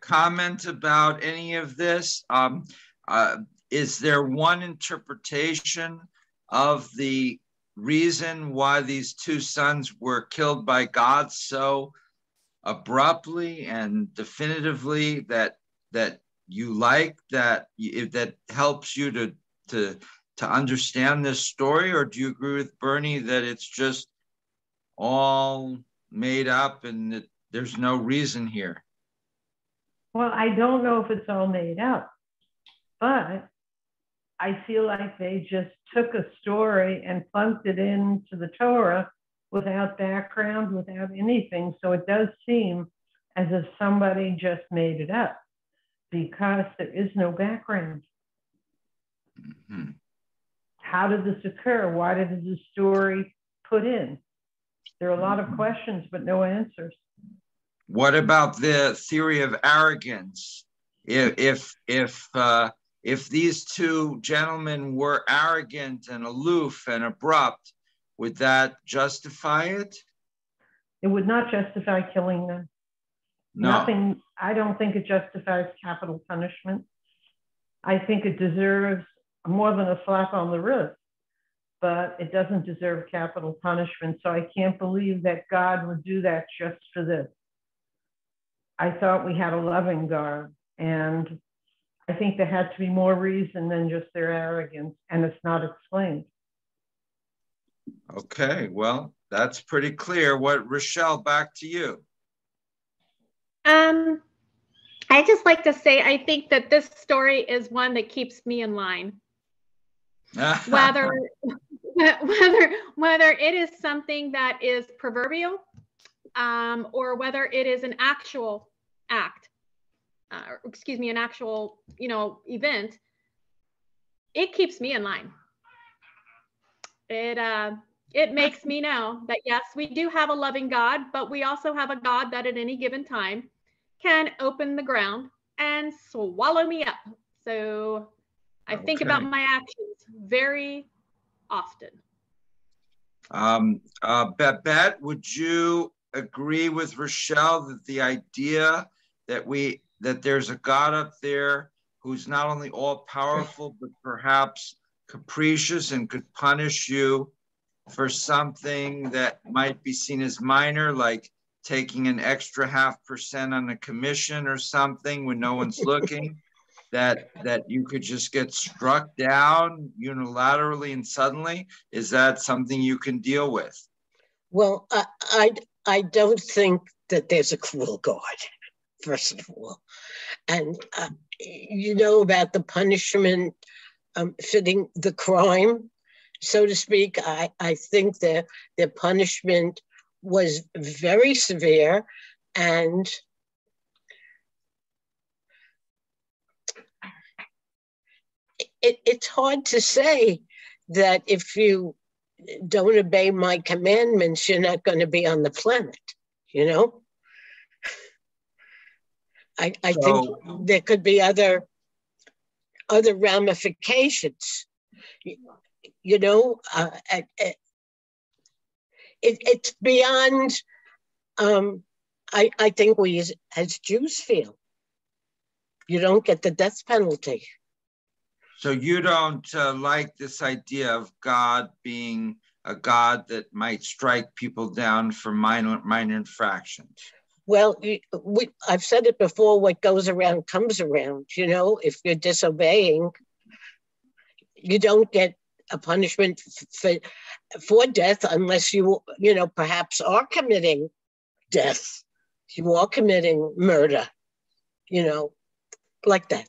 comment about any of this? Um, uh, is there one interpretation of the reason why these two sons were killed by God so abruptly and definitively that that you like that you, that helps you to to to understand this story? Or do you agree with Bernie that it's just all made up and that there's no reason here? Well, I don't know if it's all made up, but I feel like they just took a story and plunked it into the Torah without background, without anything. So it does seem as if somebody just made it up because there is no background. Mhm. How did this occur? Why did the story put in? There are a lot of questions, but no answers. What about the theory of arrogance? If if if uh, if these two gentlemen were arrogant and aloof and abrupt, would that justify it? It would not justify killing them. No. Nothing, I don't think it justifies capital punishment. I think it deserves more than a slap on the wrist, but it doesn't deserve capital punishment. So I can't believe that God would do that just for this. I thought we had a loving God, and I think there had to be more reason than just their arrogance, and it's not explained. Okay, well, that's pretty clear. What Rochelle, back to you. Um, I just like to say I think that this story is one that keeps me in line. Whether whether whether it is something that is proverbial um, or whether it is an actual act, uh, or excuse me, an actual, you know, event, it keeps me in line. It, uh, it makes me know that yes, we do have a loving God, but we also have a God that at any given time can open the ground and swallow me up. So I think about my actions very often. Um, uh, Babette, would you agree with Rochelle that the idea that we, that there's a God up there who's not only all powerful, but perhaps capricious and could punish you for something that might be seen as minor, like taking an extra half percent on a commission or something when no one's looking? That, that you could just get struck down unilaterally and suddenly? Is that something you can deal with? Well, I, I, I don't think that there's a cruel God, first of all. And uh, you know about the punishment um, fitting the crime, so to speak. I, I think their, their punishment was very severe and it, it's hard to say that if you don't obey my commandments, you're not going to be on the planet, you know? I, I So- think there could be other other ramifications. You, you know, uh, uh, it, it's beyond. Um, I I think we as, as Jews feel. You don't get the death penalty. So you don't uh, like this idea of God being a God that might strike people down for minor minor infractions. Well, we, I've said it before what goes around comes around. You know, if you're disobeying, you don't get a punishment for, for death unless you, you know, perhaps are committing death. You are committing murder, you know, like that.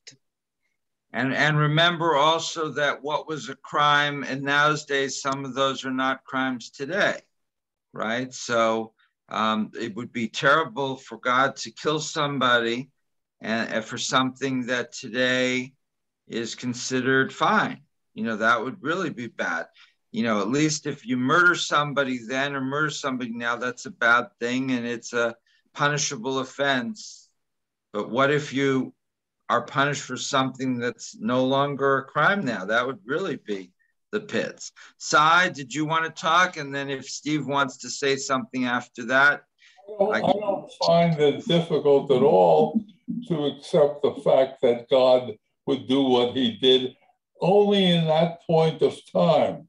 And and remember also that what was a crime in those days, some of those are not crimes today, right? So um, it would be terrible for God to kill somebody and, and for something that today is considered fine. You know, that would really be bad. You know, at least if you murder somebody then or murder somebody now, that's a bad thing and it's a punishable offense. But what if you are punished for something that's no longer a crime now? That would really be the pits. Sai, did you want to talk? And then if Steve wants to say something after that, I don't find it difficult at all to accept the fact that God would do what he did only in that point of time.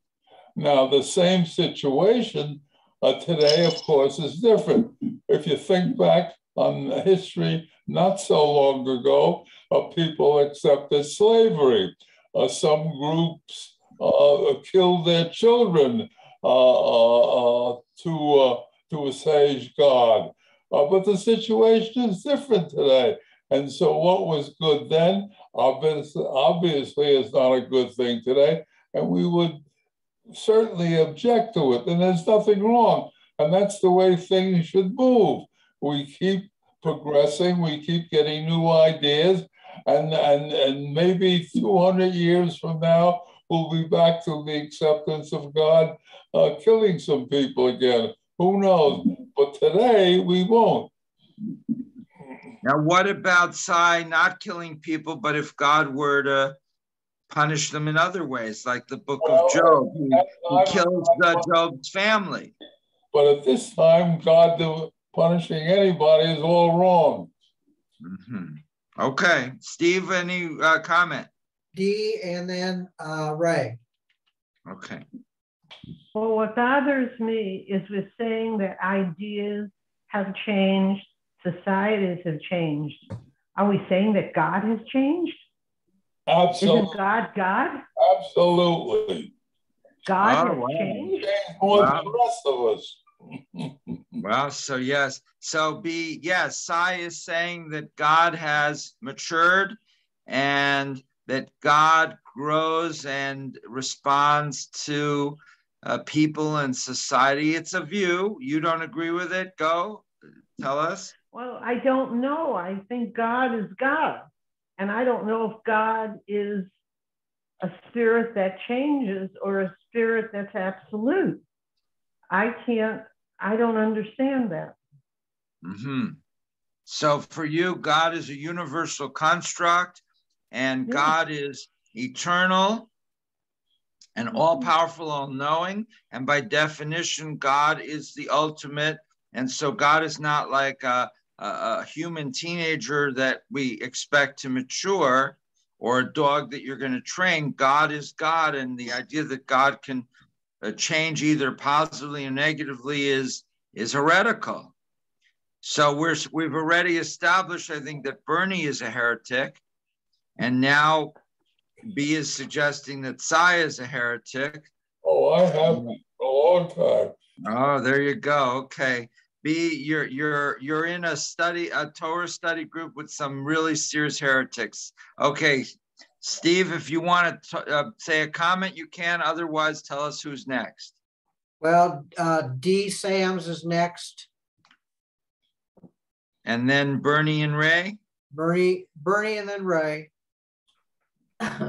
Now, the same situation uh, today, of course, is different. If you think back on history not so long ago, uh, people accepted slavery. Uh, some groups uh, killed their children uh, uh, to to assuage God. But the situation is different today. And so what was good then, obviously, obviously is not a good thing today. And we would certainly object to it. And there's nothing wrong. And that's the way things should move. We keep progressing, we keep getting new ideas. And, and, and maybe 200 years from now, we'll be back to the acceptance of God uh, killing some people again. Who knows? But today we won't. now what about Sai not killing people, but if God were to punish them in other ways, like the book of Job, who, who kills the Job's family? But at this time, God do, punishing anybody is all wrong. Mhm. Okay, Steve, any uh, comment? D and then uh, Ray. Okay. Well, what bothers me is with saying that ideas have changed, societies have changed. Are we saying that God has changed? Absolutely. Isn't God God? Absolutely. God Oh, has wow. changed? More Wow. than the rest of us. Well, so yes, so B, yes, Sai is saying that God has matured and that God grows and responds to uh, people and society. It's a view. You don't agree with it? Go tell us. Well, I don't know. I think God is God. And I don't know if God is a spirit that changes or a spirit that's absolute. I can't, I don't understand that. Mm-hmm. So for you, God is a universal construct and yeah. God is eternal and mm-hmm. all powerful, all knowing. And by definition, God is the ultimate. And so God is not like a, a, a human teenager that we expect to mature or a dog that you're going to train. God is God. And the idea that God can uh, change either positively or negatively is, is heretical. So we're, we've already established, I think, that Bernie is a heretic. And now B is suggesting that Cy is a heretic. Oh, I have been a long time. Oh, there you go. Okay. B, you're you're you're in a study, a Torah study group with some really serious heretics. Okay, Steve, if you want to uh, say a comment, you can. Otherwise, tell us who's next. Well, uh, D. Sams is next. And then Bernie and Ray. Bernie, Bernie, and then Ray.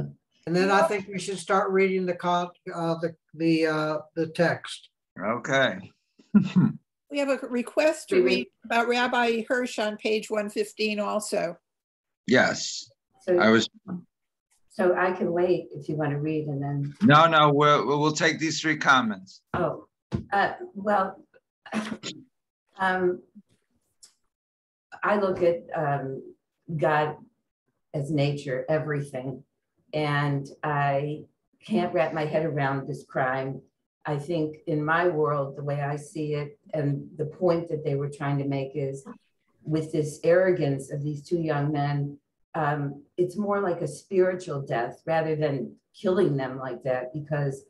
and then I think we should start reading the con uh, the the uh, the text. Okay. we have a request to read about Rabbi Hirsch on page 115 also. Yes. So, I was so I can wait if you want to read and then. No, no, we'll, we'll take these three comments. Oh, uh, well, um, I look at um, God as nature, everything. And I can't wrap my head around this crime. I think in my world, the way I see it, and the point that they were trying to make is with this arrogance of these two young men, um, it's more like a spiritual death rather than killing them like that, because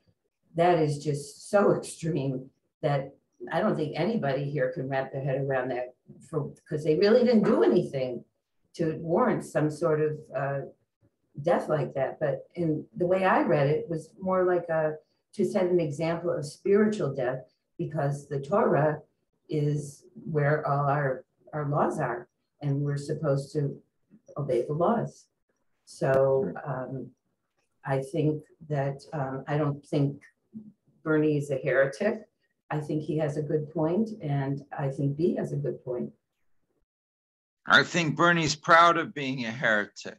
that is just so extreme that I don't think anybody here can wrap their head around that because they really didn't do anything to warrant some sort of uh, death like that. But in the way I read it was more like a to set an example of spiritual death because the Torah is where all our, our laws are and we're supposed to obey the laws. So um, I think that um, I don't think Bernie is a heretic. I think he has a good point, and I think B has a good point. I think Bernie's proud of being a heretic.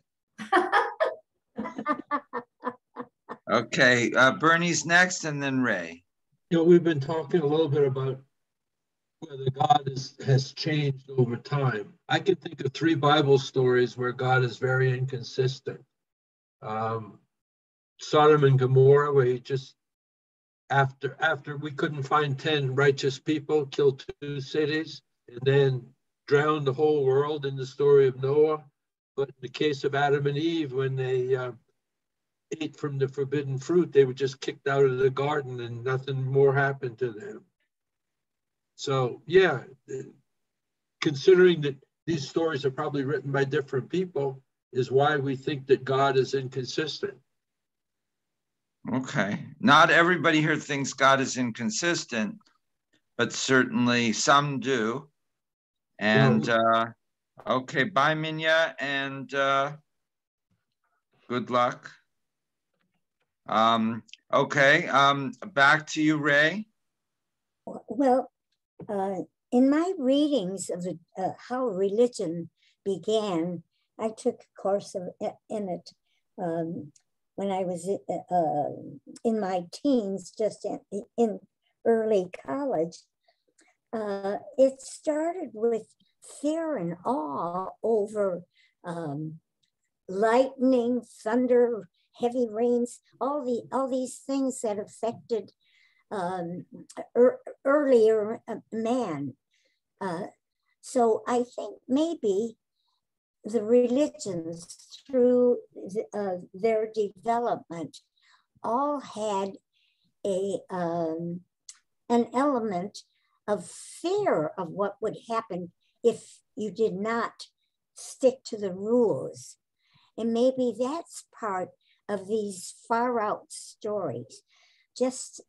Okay, uh, Bernie's next, and then Ray. You know, we've been talking a little bit about whether God is, has changed over time. I can think of three Bible stories where God is very inconsistent. Um, Sodom and Gomorrah, where he just after after we couldn't find ten righteous people, killed two cities, and then drowned the whole world in the story of Noah. But in the case of Adam and Eve, when they uh, ate from the forbidden fruit, they were just kicked out of the garden and nothing more happened to them. So, yeah, considering that these stories are probably written by different people, is why we think that God is inconsistent. Okay. Not everybody here thinks God is inconsistent, but certainly some do. And uh, okay, bye, Minya, and uh, good luck. Um, okay, um, back to you, Ray. Well, uh, in my readings of uh, how religion began, I took a course of, in it um, when I was uh, uh, in my teens, just in, in early college. Uh, it started with fear and awe over um, lightning, thunder, heavy rains, all the all these things that affected um, er, earlier uh, man. Uh, so I think maybe the religions through uh, their development all had a um, an element of fear of what would happen if you did not stick to the rules. And maybe that's part of these far out stories, just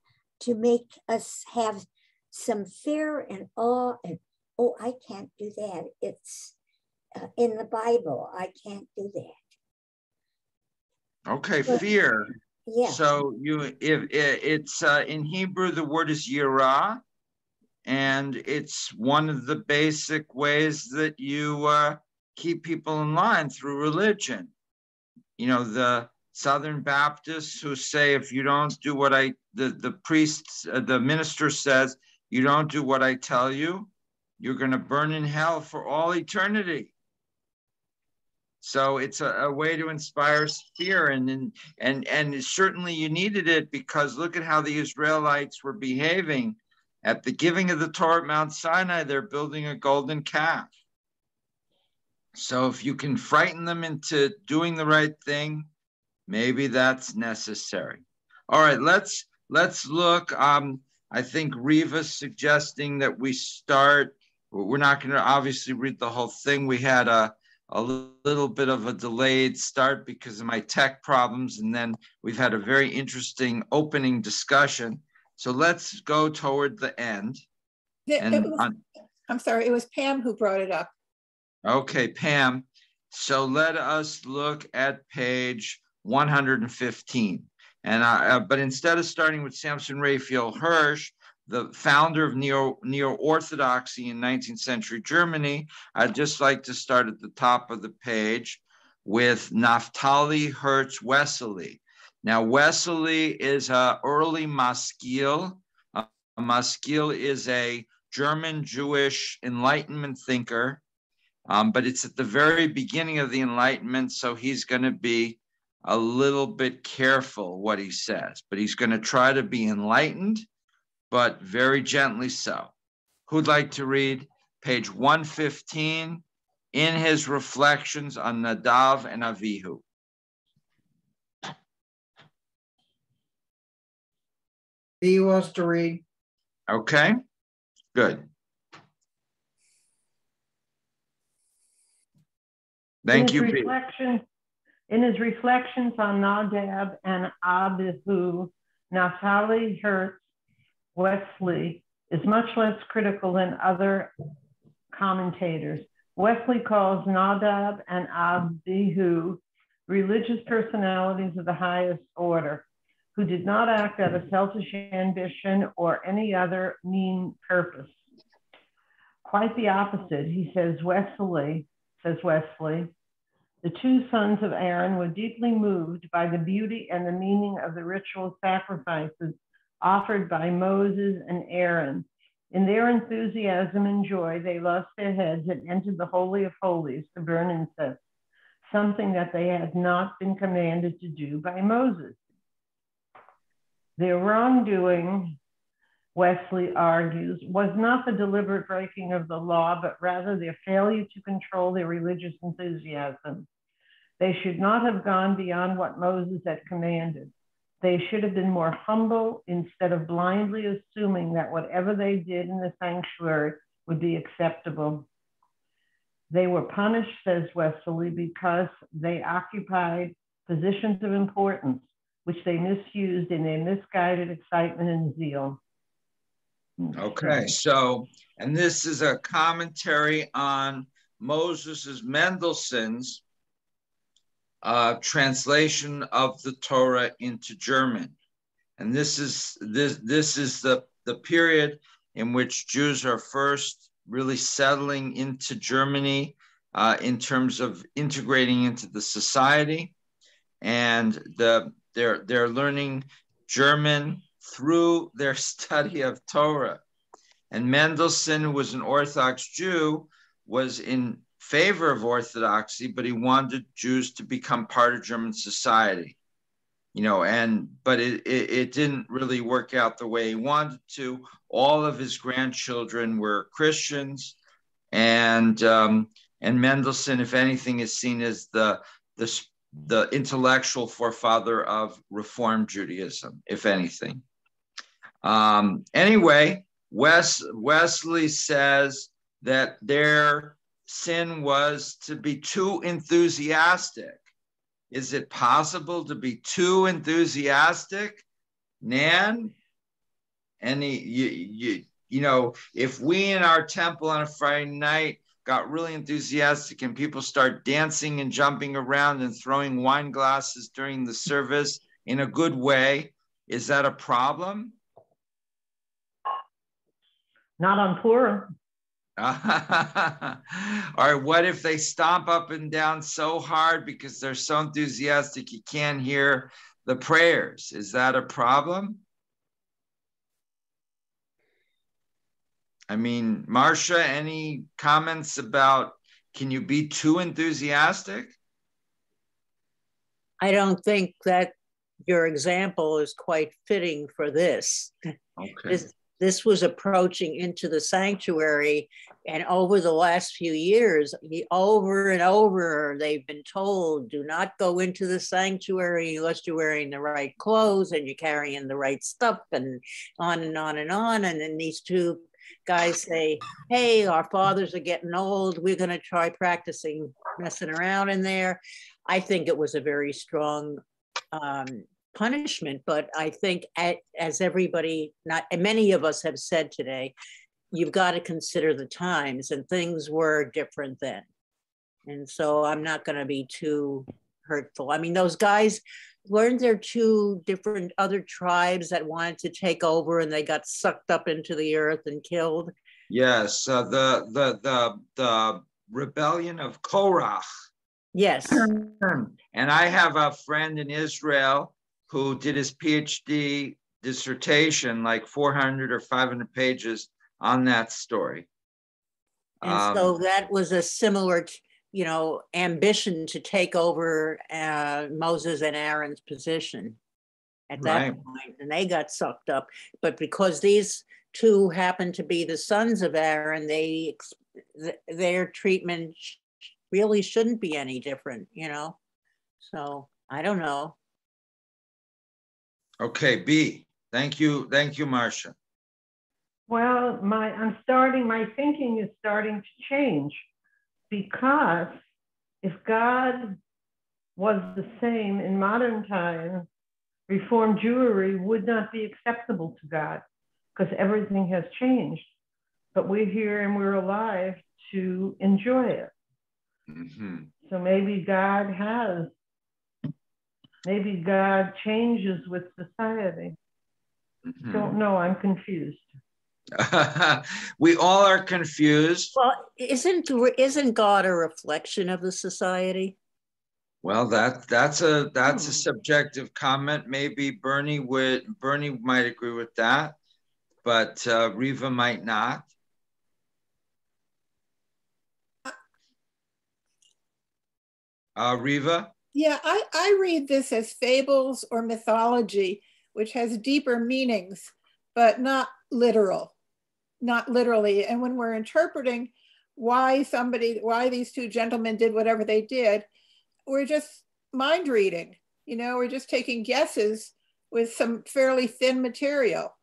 to make us have some fear and awe and oh i can't do that it's uh, in the bible i can't do that Okay, fear. yeah So you, if it's uh, in Hebrew, the word is yirah, and it's one of the basic ways that you uh, keep people in line through religion. You know, the Southern Baptists who say, if you don't do what I, the the priest, uh, the minister says, you don't do what I tell you, you're going to burn in hell for all eternity. So it's a, a way to inspire fear, and and and and certainly you needed it because look at how the Israelites were behaving at the giving of the Torah at Mount Sinai. They're building a golden calf. So if you can frighten them into doing the right thing, maybe that's necessary. All right, let's let's look. Um, I think Riva's suggesting that we start. We're not going to obviously read the whole thing. We had a a little bit of a delayed start because of my tech problems. And then we've had a very interesting opening discussion. So let's go toward the end. It- And it was- on- I'm sorry, it was Pam who brought it up. Okay, Pam. So let us look at page 115. And I, uh, but instead of starting with Samson Raphael Hirsch, the founder of neo neo orthodoxy in 19th century Germany, I'd just like to start at the top of the page with Naphtali Hertz Wessely. Now, Wessely is a early maskil. A maskil is a German Jewish Enlightenment thinker, um, but it's at the very beginning of the Enlightenment, so he's going to be a little bit careful what he says, but he's going to try to be enlightened, but very gently so. Who'd like to read page 115 in his reflections on Nadav and Avihu? B wants to read. Okay, good. Thank in you, his Pete. In his reflections on Nadab and Abihu, Naphtali Hertz Wessely is much less critical than other commentators. Wessely calls Nadab and Abihu religious personalities of the highest order who did not act out of selfish ambition or any other mean purpose. Quite the opposite, he says Wessely, says Wessely, the two sons of Aaron were deeply moved by the beauty and the meaning of the ritual sacrifices offered by Moses and Aaron. In their enthusiasm and joy, they lost their heads and entered the Holy of Holies to burn incense, something that they had not been commanded to do by Moses. Their wrongdoing, Wessely argues, was not the deliberate breaking of the law, but rather their failure to control their religious enthusiasm. They should not have gone beyond what Moses had commanded. They should have been more humble instead of blindly assuming that whatever they did in the sanctuary would be acceptable. They were punished, says Wessely, because they occupied positions of importance, which they misused in their misguided excitement and zeal. Okay, so, and this is a commentary on Moses' Mendelssohn's uh, translation of the Torah into German. And this is this this is the the period in which Jews are first really settling into Germany uh, in terms of integrating into the society, and the they're they're learning German through their study of Torah. And Mendelssohn, who was an Orthodox Jew, was in favor of Orthodoxy, but he wanted Jews to become part of German society. You know, and but it, it, it didn't really work out the way he wanted to. All of his grandchildren were Christians, and um, and Mendelssohn, if anything, is seen as the the the intellectual forefather of Reform Judaism, if anything. Um, anyway, Wes, Wessely says that their sin was to be too enthusiastic. Is it possible to be too enthusiastic? Nan? Any you you you know, if we in our temple on a Friday night got really enthusiastic and people start dancing and jumping around and throwing wine glasses during the service in a good way, is that a problem? Not on Purim. All right, what if they stomp up and down so hard because they're so enthusiastic you can't hear the prayers? Is that a problem? I mean, Marcia, any comments about can you be too enthusiastic? I don't think that your example is quite fitting for this. Okay. This, this was approaching into the sanctuary, and over the last few years, over and over, they've been told, do not go into the sanctuary unless you're wearing the right clothes and you're carrying the right stuff, and on and on and on. And then these two guys say, Hey, our fathers are getting old. We're going to try practicing messing around in there. I think it was a very strong um, punishment, but I think, as everybody, not many of us have said today, you've got to consider the times and things were different then. And so I'm not going to be too hurtful. I mean, those guys weren't there two different other tribes that wanted to take over and they got sucked up into the earth and killed? Yes, uh, the the the the rebellion of Korach. Yes. And I have a friend in Israel who did his PhD dissertation, like 400 or 500 pages on that story. And um, so that was a similar you know, ambition to take over uh, Moses and Aaron's position at that right. point, and they got sucked up. But because these two happened to be the sons of Aaron, they their treatment really shouldn't be any different, you know. So I don't know. Okay, B. Thank you, thank you, Marcia. Well, my I'm starting. My thinking is starting to change because if God was the same in modern times, Reformed Jewry would not be acceptable to God because everything has changed. But we're here and we're alive to enjoy it. Mm-hmm. So maybe God has, maybe God changes with society. Mm-hmm. Don't know, I'm confused. we all are confused. Well, isn't isn't God a reflection of the society? Well, that that's a that's a hmm. subjective comment. Maybe Bernie would Bernie might agree with that, but uh, Riva might not. Uh, Riva? Yeah, I, I read this as fables or mythology, which has deeper meanings, but not literal not literally. And when we're interpreting why somebody, why these two gentlemen did whatever they did, we're just mind reading. You know, we're just taking guesses with some fairly thin material.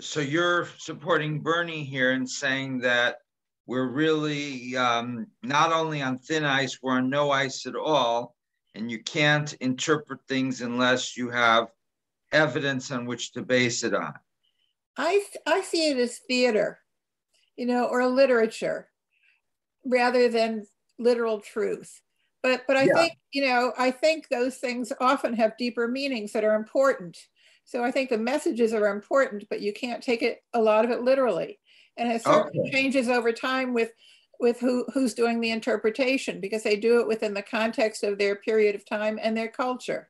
So you're supporting Bernie here and saying that we're really um, not only on thin ice, we're on no ice at all. And you can't interpret things unless you have evidence on which to base it on. I, I see it as theater, you know, or literature rather than literal truth. But, but I yeah. think, you know, I think those things often have deeper meanings that are important. So I think the messages are important, but you can't take it a lot of it literally. And it certainly okay. changes over time with with who who's doing the interpretation because they do it within the context of their period of time and their culture.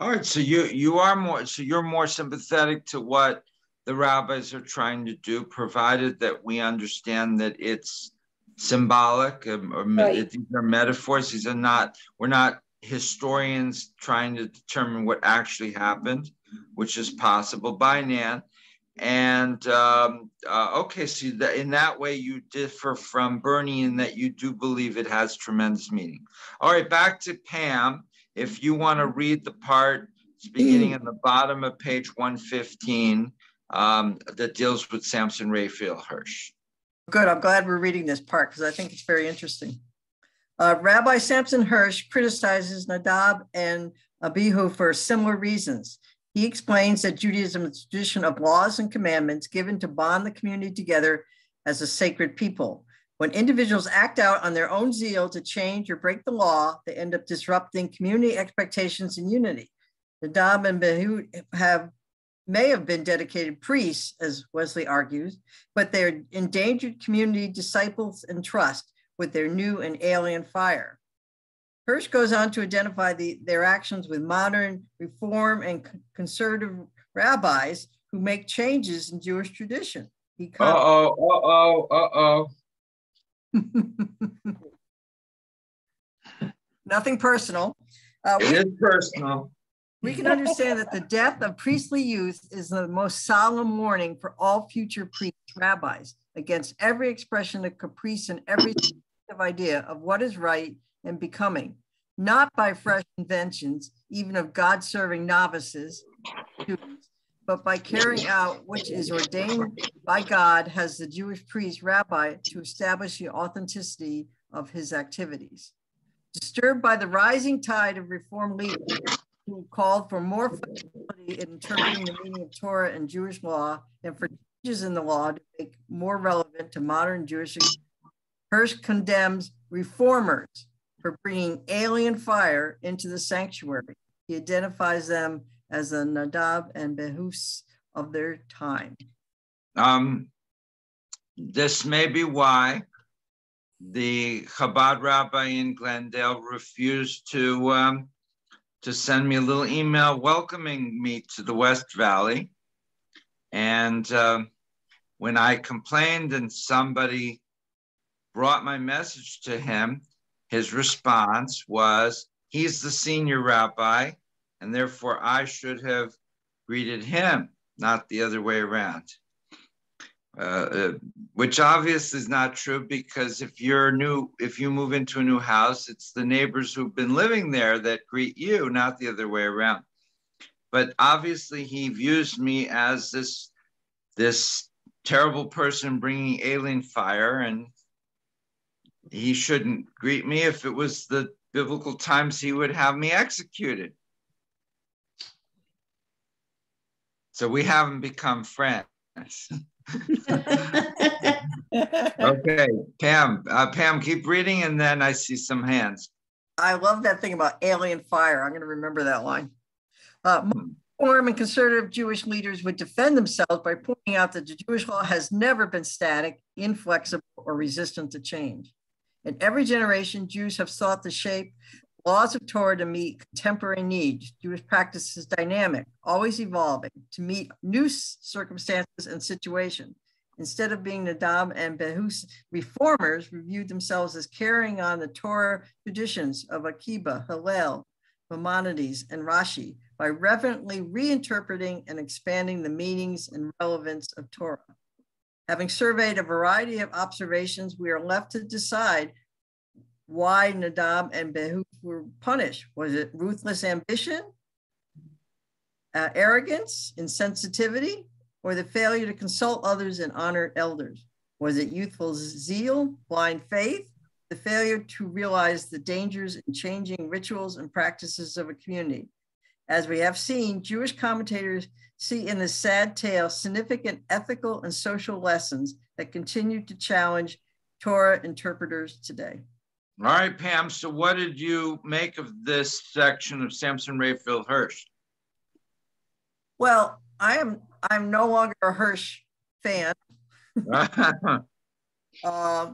All right, so you you are more so you're more sympathetic to what the rabbis are trying to do, provided that we understand that it's symbolic um, or right. these are metaphors. These are not, we're not historians trying to determine what actually happened, which is possible by Nan. And um, uh, okay, so that in that way you differ from Bernie in that you do believe it has tremendous meaning. All right, back to Pam. If you want to read the part beginning at the bottom of page 115, um, that deals with Samson Raphael Hirsch. Good. I'm glad we're reading this part because I think it's very interesting. Uh, Rabbi Samson Hirsch criticizes Nadab and Abihu for similar reasons. He explains that Judaism is a tradition of laws and commandments given to bond the community together as a sacred people. When individuals act out on their own zeal to change or break the law, they end up disrupting community expectations and unity. The Nadab and Abihu have may have been dedicated priests, as Wessely argues, but they're endangered community disciples and trust with their new and alien fire. Hirsch goes on to identify the, their actions with modern reform and conservative rabbis who make changes in Jewish tradition. Uh oh, uh oh, uh oh. Nothing personal. Uh, it is personal. We can understand that the death of priestly youth is the most solemn warning for all future priest rabbis against every expression of caprice and every idea of what is right and becoming, not by fresh inventions, even of God serving novices, but by carrying out which is ordained by God has the Jewish priest rabbi to establish the authenticity of his activities. Disturbed by the rising tide of reform leaders, who called for more flexibility in interpreting the meaning of Torah and Jewish law and for changes in the law to make more relevant to modern Jewish. Hirsch condemns reformers for bringing alien fire into the sanctuary. He identifies them as the Nadab and Behus of their time. Um, this may be why the Chabad rabbi in Glendale refused to um, to send me a little email welcoming me to the West Valley. And uh, when I complained and somebody brought my message to him, his response was, He's the senior rabbi, and therefore I should have greeted him, not the other way around. Uh, uh, which obviously is not true because if you're new, if you move into a new house, it's the neighbors who've been living there that greet you, not the other way around. But obviously, he views me as this this terrible person bringing alien fire, and he shouldn't greet me. If it was the biblical times, he would have me executed. So we haven't become friends. okay, Pam. Uh, Pam, keep reading, and then I see some hands. I love that thing about alien fire. I'm going to remember that line. Uh, Reform and conservative Jewish leaders would defend themselves by pointing out that the Jewish law has never been static, inflexible, or resistant to change. In every generation, Jews have sought to shape laws of Torah to meet contemporary needs. Jewish practice is dynamic, always evolving to meet new circumstances and situations. Instead of being Nadab and Behus reformers, reviewed themselves as carrying on the Torah traditions of Akiba, Hillel, Maimonides, and Rashi by reverently reinterpreting and expanding the meanings and relevance of Torah. Having surveyed a variety of observations, we are left to decide why Nadab and Behu were punished. Was it ruthless ambition, uh, arrogance, insensitivity, or the failure to consult others and honor elders? Was it youthful zeal, blind faith, the failure to realize the dangers in changing rituals and practices of a community? As we have seen, Jewish commentators see in this sad tale significant ethical and social lessons that continue to challenge Torah interpreters today. All right, Pam. So, what did you make of this section of Samson Raphael Hirsch? Well, I am I'm no longer a Hirsch fan. uh,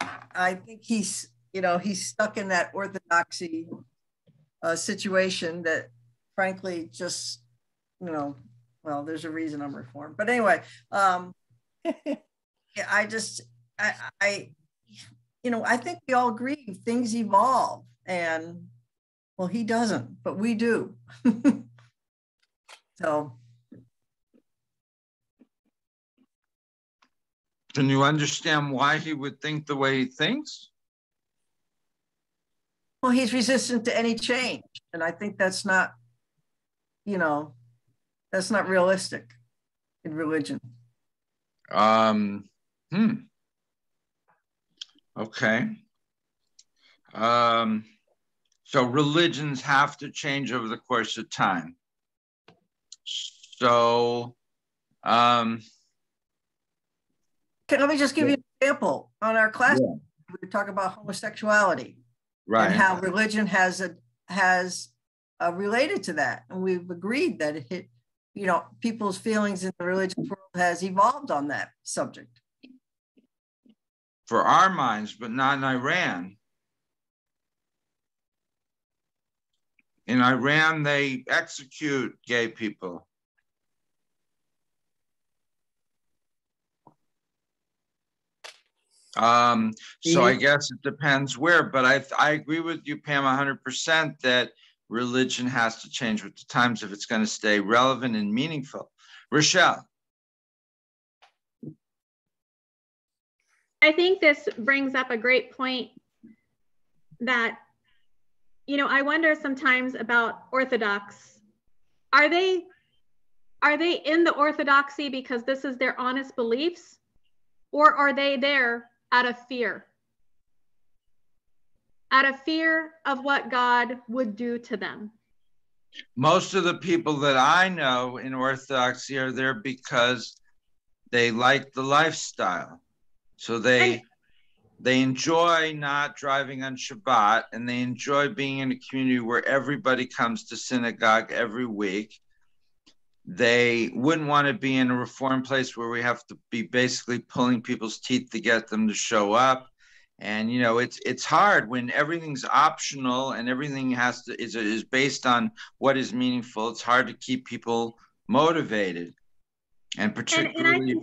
I think he's you know he's stuck in that orthodoxy uh, situation that, frankly, just you know, well, there's a reason I'm reformed. But anyway, um, yeah, I just I, I you know, I think we all agree things evolve and well, he doesn't, but we do. so. Can you understand why he would think the way he thinks? Well, he's resistant to any change. And I think that's not, you know, that's not realistic in religion. Um, hmm. Okay. Um, so religions have to change over the course of time. So, um, Okay, let me just give you an example. On our class, Yeah. we talk about homosexuality right. and how religion has a has uh, related to that, and we've agreed that it, you know, people's feelings in the religious world has evolved on that subject. for our minds, but not in Iran. In Iran, they execute gay people. Um, so I guess it depends where, but I, I agree with you, Pam, 100% that religion has to change with the times if it's going to stay relevant and meaningful. Rochelle. I think this brings up a great point that, you know, I wonder sometimes about Orthodox. Are they are they in the orthodoxy because this is their honest beliefs? Or are they there out of fear? Out of fear of what God would do to them. most of the people that I know in Orthodoxy are there because they like the lifestyle. So they they enjoy not driving on Shabbat and they enjoy being in a community where everybody comes to synagogue every week. They wouldn't want to be in a reform place where we have to be basically pulling people's teeth to get them to show up. And you know, it's it's hard when everything's optional and everything has to is is based on what is meaningful. It's hard to keep people motivated, and particularly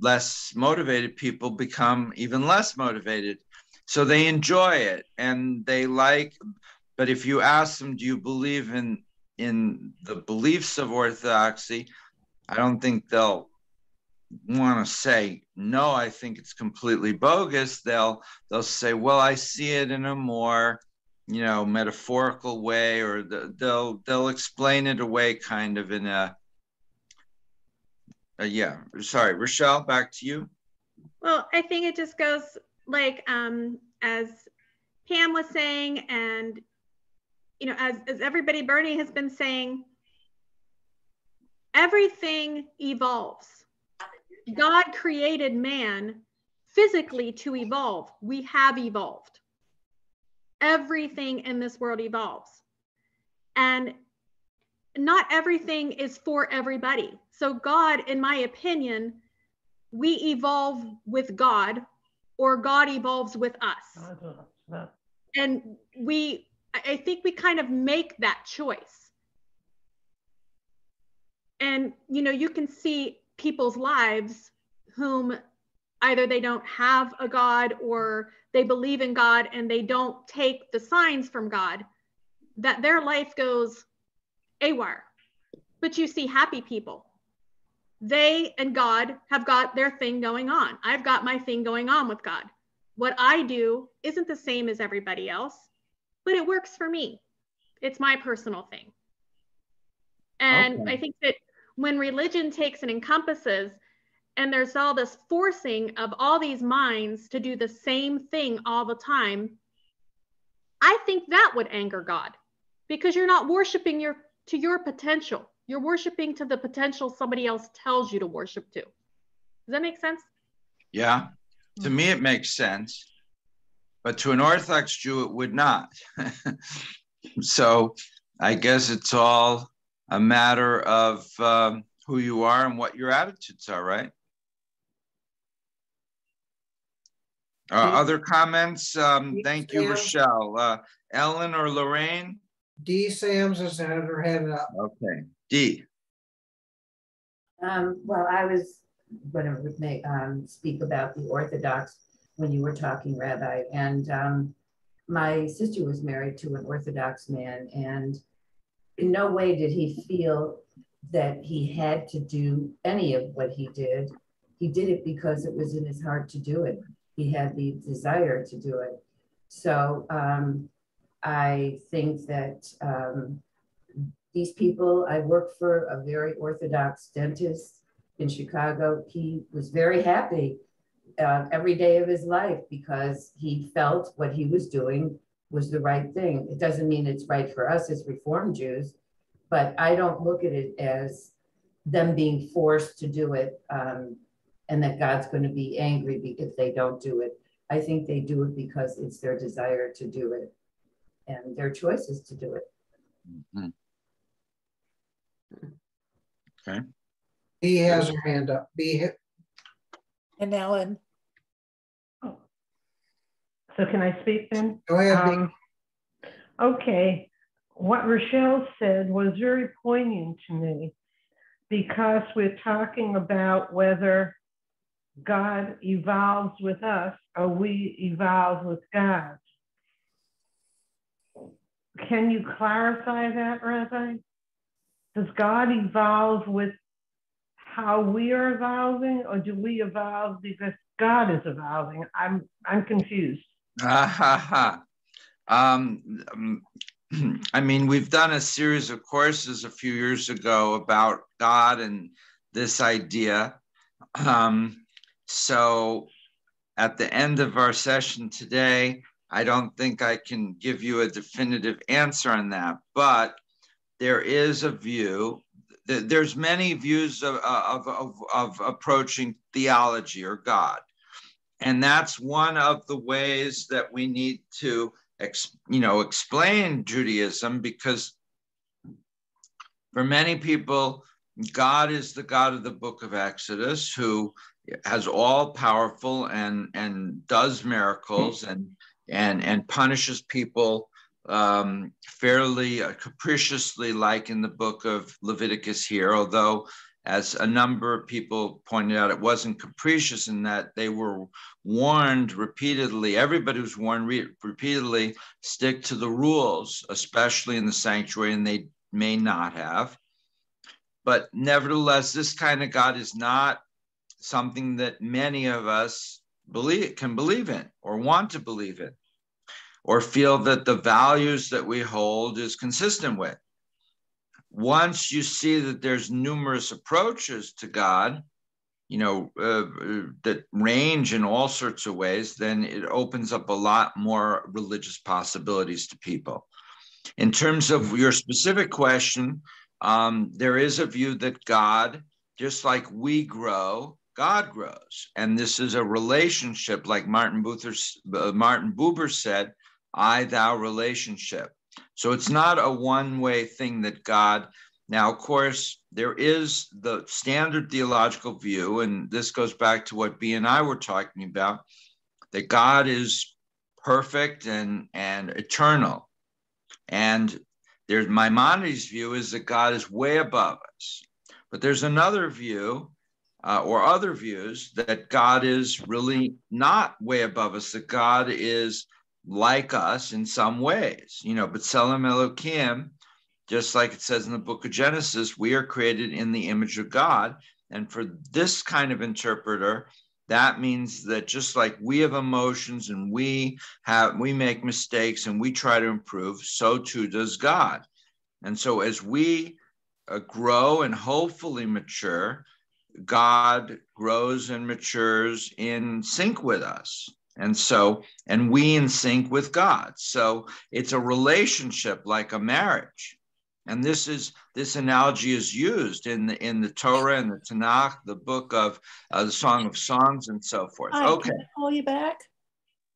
less motivated people become even less motivated. So they enjoy it and they like. But if you ask them, do you believe in in the beliefs of orthodoxy? I don't think they'll want to say no i think it's completely bogus. They'll they'll say well i see it in a more you know metaphorical way or the, they'll they'll explain it away kind of in a, a yeah. Sorry rochelle back to you. Well, I think it just goes like um, as Pam was saying, and you know, as as everybody, Bernie has been saying, everything evolves. God created man physically to evolve. We have evolved. Everything in this world evolves, and not everything is for everybody. So God, in my opinion, we evolve with God or God evolves with us. And we, I think we kind of make that choice. And, you know, you can see people's lives whom either they don't have a God or they believe in God and they don't take the signs from God, that their life goes AWAR. But you see happy people they and God have got their thing going on. I've got my thing going on with God. What I do isn't the same as everybody else, but it works for me. It's my personal thing. And Okay. I think that when religion takes and encompasses, and there's all this forcing of all these minds to do the same thing all the time, I think that would anger God because you're not worshiping your to your potential. You're worshiping to the potential somebody else tells you to worship to. Does that make sense? yeah to me it makes sense but to an orthodox jew it would not so i guess it's all a matter of um, who you are and what your attitudes are right uh, other comments um, thank you Sam. rochelle uh, ellen or lorraine Dee Sams has had her hand up. okay d Um, well, I was going to make, um, speak about the Orthodox when you were talking, Rabbi. And um, my sister was married to an Orthodox man, and in no way did he feel that he had to do any of what he did. He did it because it was in his heart to do it. He had the desire to do it. So um, I think that um, these people, I worked for a very Orthodox dentist in Chicago. He was very happy uh, every day of his life because he felt what he was doing was the right thing. It doesn't mean it's right for us as Reform Jews, but I don't look at it as them being forced to do it um, and that God's going to be angry if they don't do it. I think they do it because it's their desire to do it and their choices to do it. Mm-hmm. Okay. He has her hand up. Be and Ellen. So can I speak then? Go ahead. Um, okay. What Rochelle said was very poignant to me because we're talking about whether God evolves with us or we evolve with God. Can you clarify that, Rabbi? Does God evolve with how we are evolving, or do we evolve because God is evolving? I'm I'm confused. Ha, ha. Um I mean, we've done a series of courses a few years ago about God and this idea. Um, so at the end of our session today, I don't think I can give you a definitive answer on that, but there is a view there's many views of, of, of, of approaching theology or God. And that's one of the ways that we need to, you know, explain Judaism because for many people, God is the God of the book of Exodus who has all powerful and, and does miracles and, and, and punishes people um, fairly uh, capriciously, like in the book of Leviticus here, although, as a number of people pointed out, it wasn't capricious in that they were warned repeatedly. Everybody was warned re- repeatedly stick to the rules, especially in the sanctuary, and they may not have. But nevertheless, this kind of God is not something that many of us believe can believe in or want to believe in or feel that the values that we hold is consistent with. Once you see that there's numerous approaches to God, you know, uh, that range in all sorts of ways, then it opens up a lot more religious possibilities to people. In terms of your specific question, um, there is a view that God, just like we grow, God grows. And this is a relationship, like Martin, Buber, uh, Martin Buber said, I thou relationship. So it's not a one way thing that God, now, of course, there is the standard theological view, and this goes back to what B and I were talking about that God is perfect and, and eternal. And there's Maimonides' view is that God is way above us. But there's another view uh, or other views that God is really not way above us, that God is like us in some ways, you know, but B'Tselem Elokim, just like it says in the book of Genesis, we are created in the image of God. And for this kind of interpreter, that means that just like we have emotions and we have we make mistakes and we try to improve, so too does God. And so as we uh, grow and hopefully mature, God grows and matures in sync with us. And so, and we in sync with God. So it's a relationship like a marriage. And this is this analogy is used in the in the Torah and the Tanakh, the book of uh, the Song of Songs, and so forth. Hi, okay, call you back?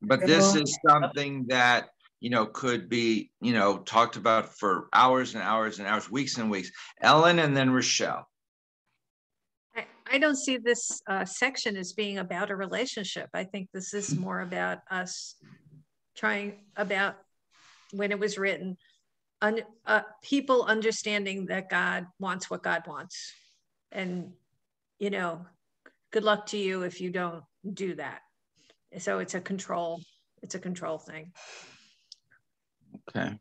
But this is something that you know could be you know talked about for hours and hours and hours, weeks and weeks. Ellen and then Rochelle. I don't see this uh, section as being about a relationship. I think this is more about us trying about when it was written, un, uh, people understanding that God wants what God wants. And, you know, good luck to you if you don't do that. So it's a control, it's a control thing. Okay.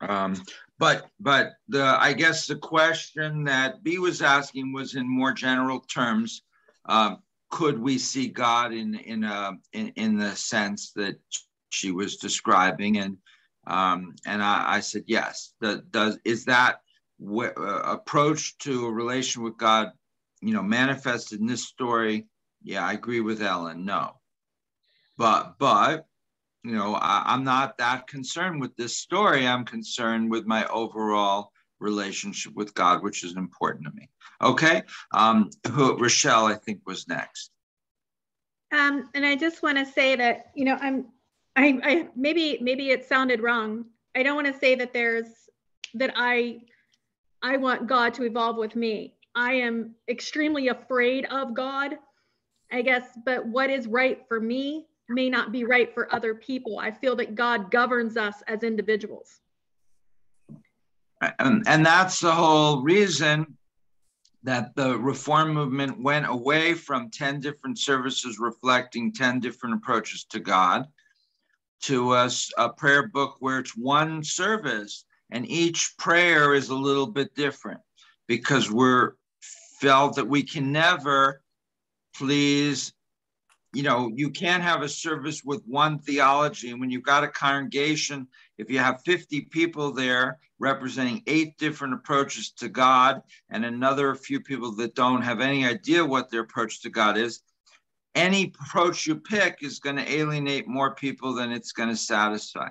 Um, but but the I guess the question that B was asking was in more general terms. Um, could we see God in in a in, in the sense that she was describing? And um, and I, I said yes. The, does is that w- uh, approach to a relation with God, you know, manifested in this story? Yeah, I agree with Ellen. No, but but you know, I, am not that concerned with this story. I'm concerned with my overall relationship with God, which is important to me. Okay. Um, who, Rochelle, I think, was next. Um, and I just want to say that, you know, I'm, I, I, maybe, maybe it sounded wrong. I don't want to say that there's, that I, I want God to evolve with me. I am extremely afraid of God, I guess, but what is right for me may not be right for other people. I feel that God governs us as individuals. And, and that's the whole reason that the reform movement went away from 10 different services reflecting 10 different approaches to God to a, a prayer book where it's one service and each prayer is a little bit different because we're felt that we can never please you know, you can't have a service with one theology. And when you've got a congregation, if you have 50 people there representing eight different approaches to God and another few people that don't have any idea what their approach to God is, any approach you pick is going to alienate more people than it's going to satisfy.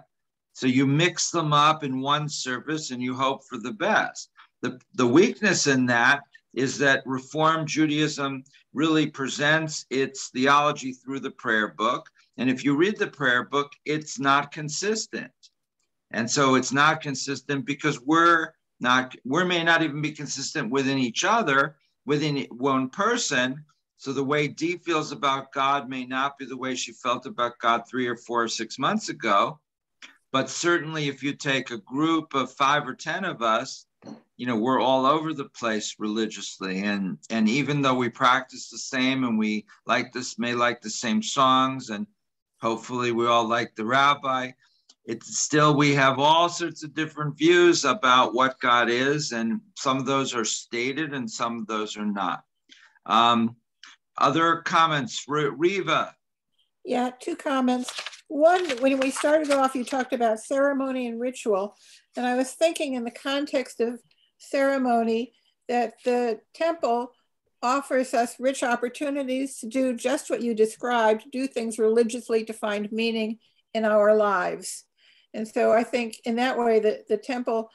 So you mix them up in one service and you hope for the best. The, the weakness in that is that Reform Judaism really presents its theology through the prayer book. And if you read the prayer book, it's not consistent. And so it's not consistent because we're not, we may not even be consistent within each other, within one person. So the way Dee feels about God may not be the way she felt about God three or four or six months ago. But certainly, if you take a group of five or 10 of us you know we're all over the place religiously. And and even though we practice the same and we like this may like the same songs and hopefully we all like the rabbi it's still we have all sorts of different views about what god is. And some of those are stated and some of those are not. Um, other comments? Riva yeah two comments. One when we started off you talked about ceremony and ritual. And I was thinking in the context of ceremony that the temple offers us rich opportunities to do just what you described, do things religiously to find meaning in our lives. And so I think in that way that the temple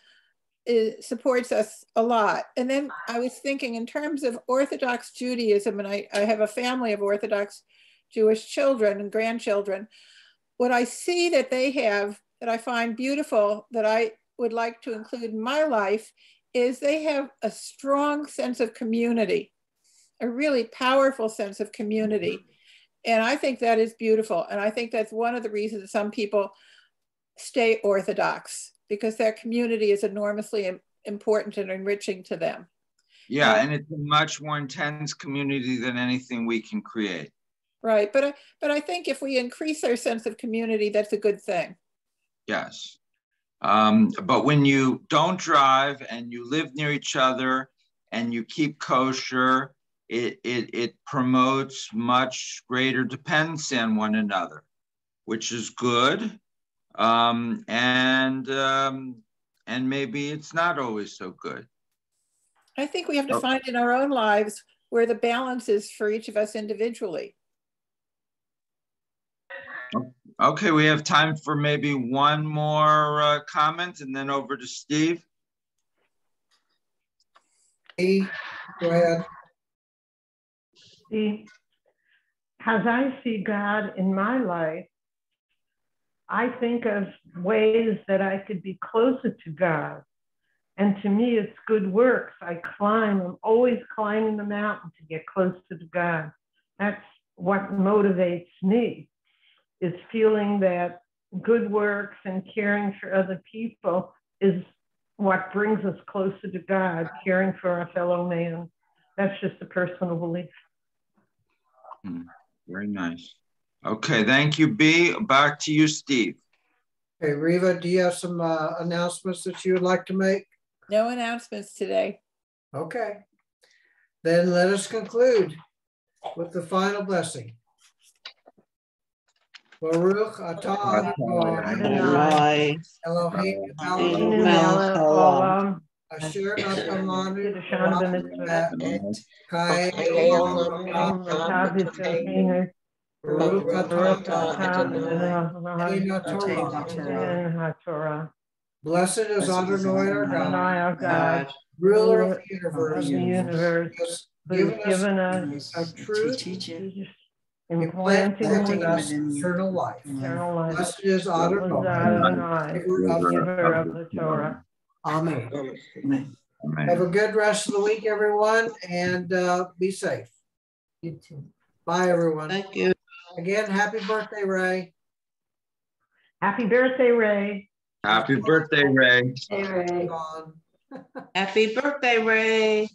is, supports us a lot. And then I was thinking in terms of Orthodox Judaism, and I, I have a family of Orthodox Jewish children and grandchildren, what I see that they have that I find beautiful that I would like to include in my life is they have a strong sense of community, a really powerful sense of community. And I think that is beautiful. And I think that's one of the reasons some people stay Orthodox because their community is enormously important and enriching to them. Yeah, and it's a much more intense community than anything we can create. Right, but I, but I think if we increase our sense of community, that's a good thing. Yes. Um, but when you don't drive and you live near each other and you keep kosher, it, it, it promotes much greater dependency on one another, which is good. Um, and, um, and maybe it's not always so good. I think we have to find in our own lives where the balance is for each of us individually. Okay, we have time for maybe one more uh, comment and then over to Steve. Hey, go ahead. See, as I see God in my life, I think of ways that I could be closer to God. And to me, it's good works. I climb, I'm always climbing the mountain to get close to God. That's what motivates me is feeling that good works and caring for other people is what brings us closer to God, caring for our fellow man. That's just a personal belief. Hmm. Very nice. Okay, thank you, B. Back to you, Steve. Hey, Riva, do you have some uh, announcements that you would like to make? No announcements today. Okay. Then let us conclude with the final blessing. Baruch atah Adonai. Eloheinu melech haolam asher natamanu et kai Baruch atah Torah. Blessed is Adonai our God, our God, ruler of the universe, the universe, who has given given us us a truth, implanting implanting in in us us eternal life. eternal life. Blessed is Adonai, Adonai, giver of the giver of the Torah. Amen. Amen. Have a good rest of the week, everyone, and uh, be safe. You too. Bye, everyone. Thank you. Again, happy birthday, Ray. Happy birthday, Ray. Happy birthday, Ray. Hey, Ray. Happy birthday, Ray.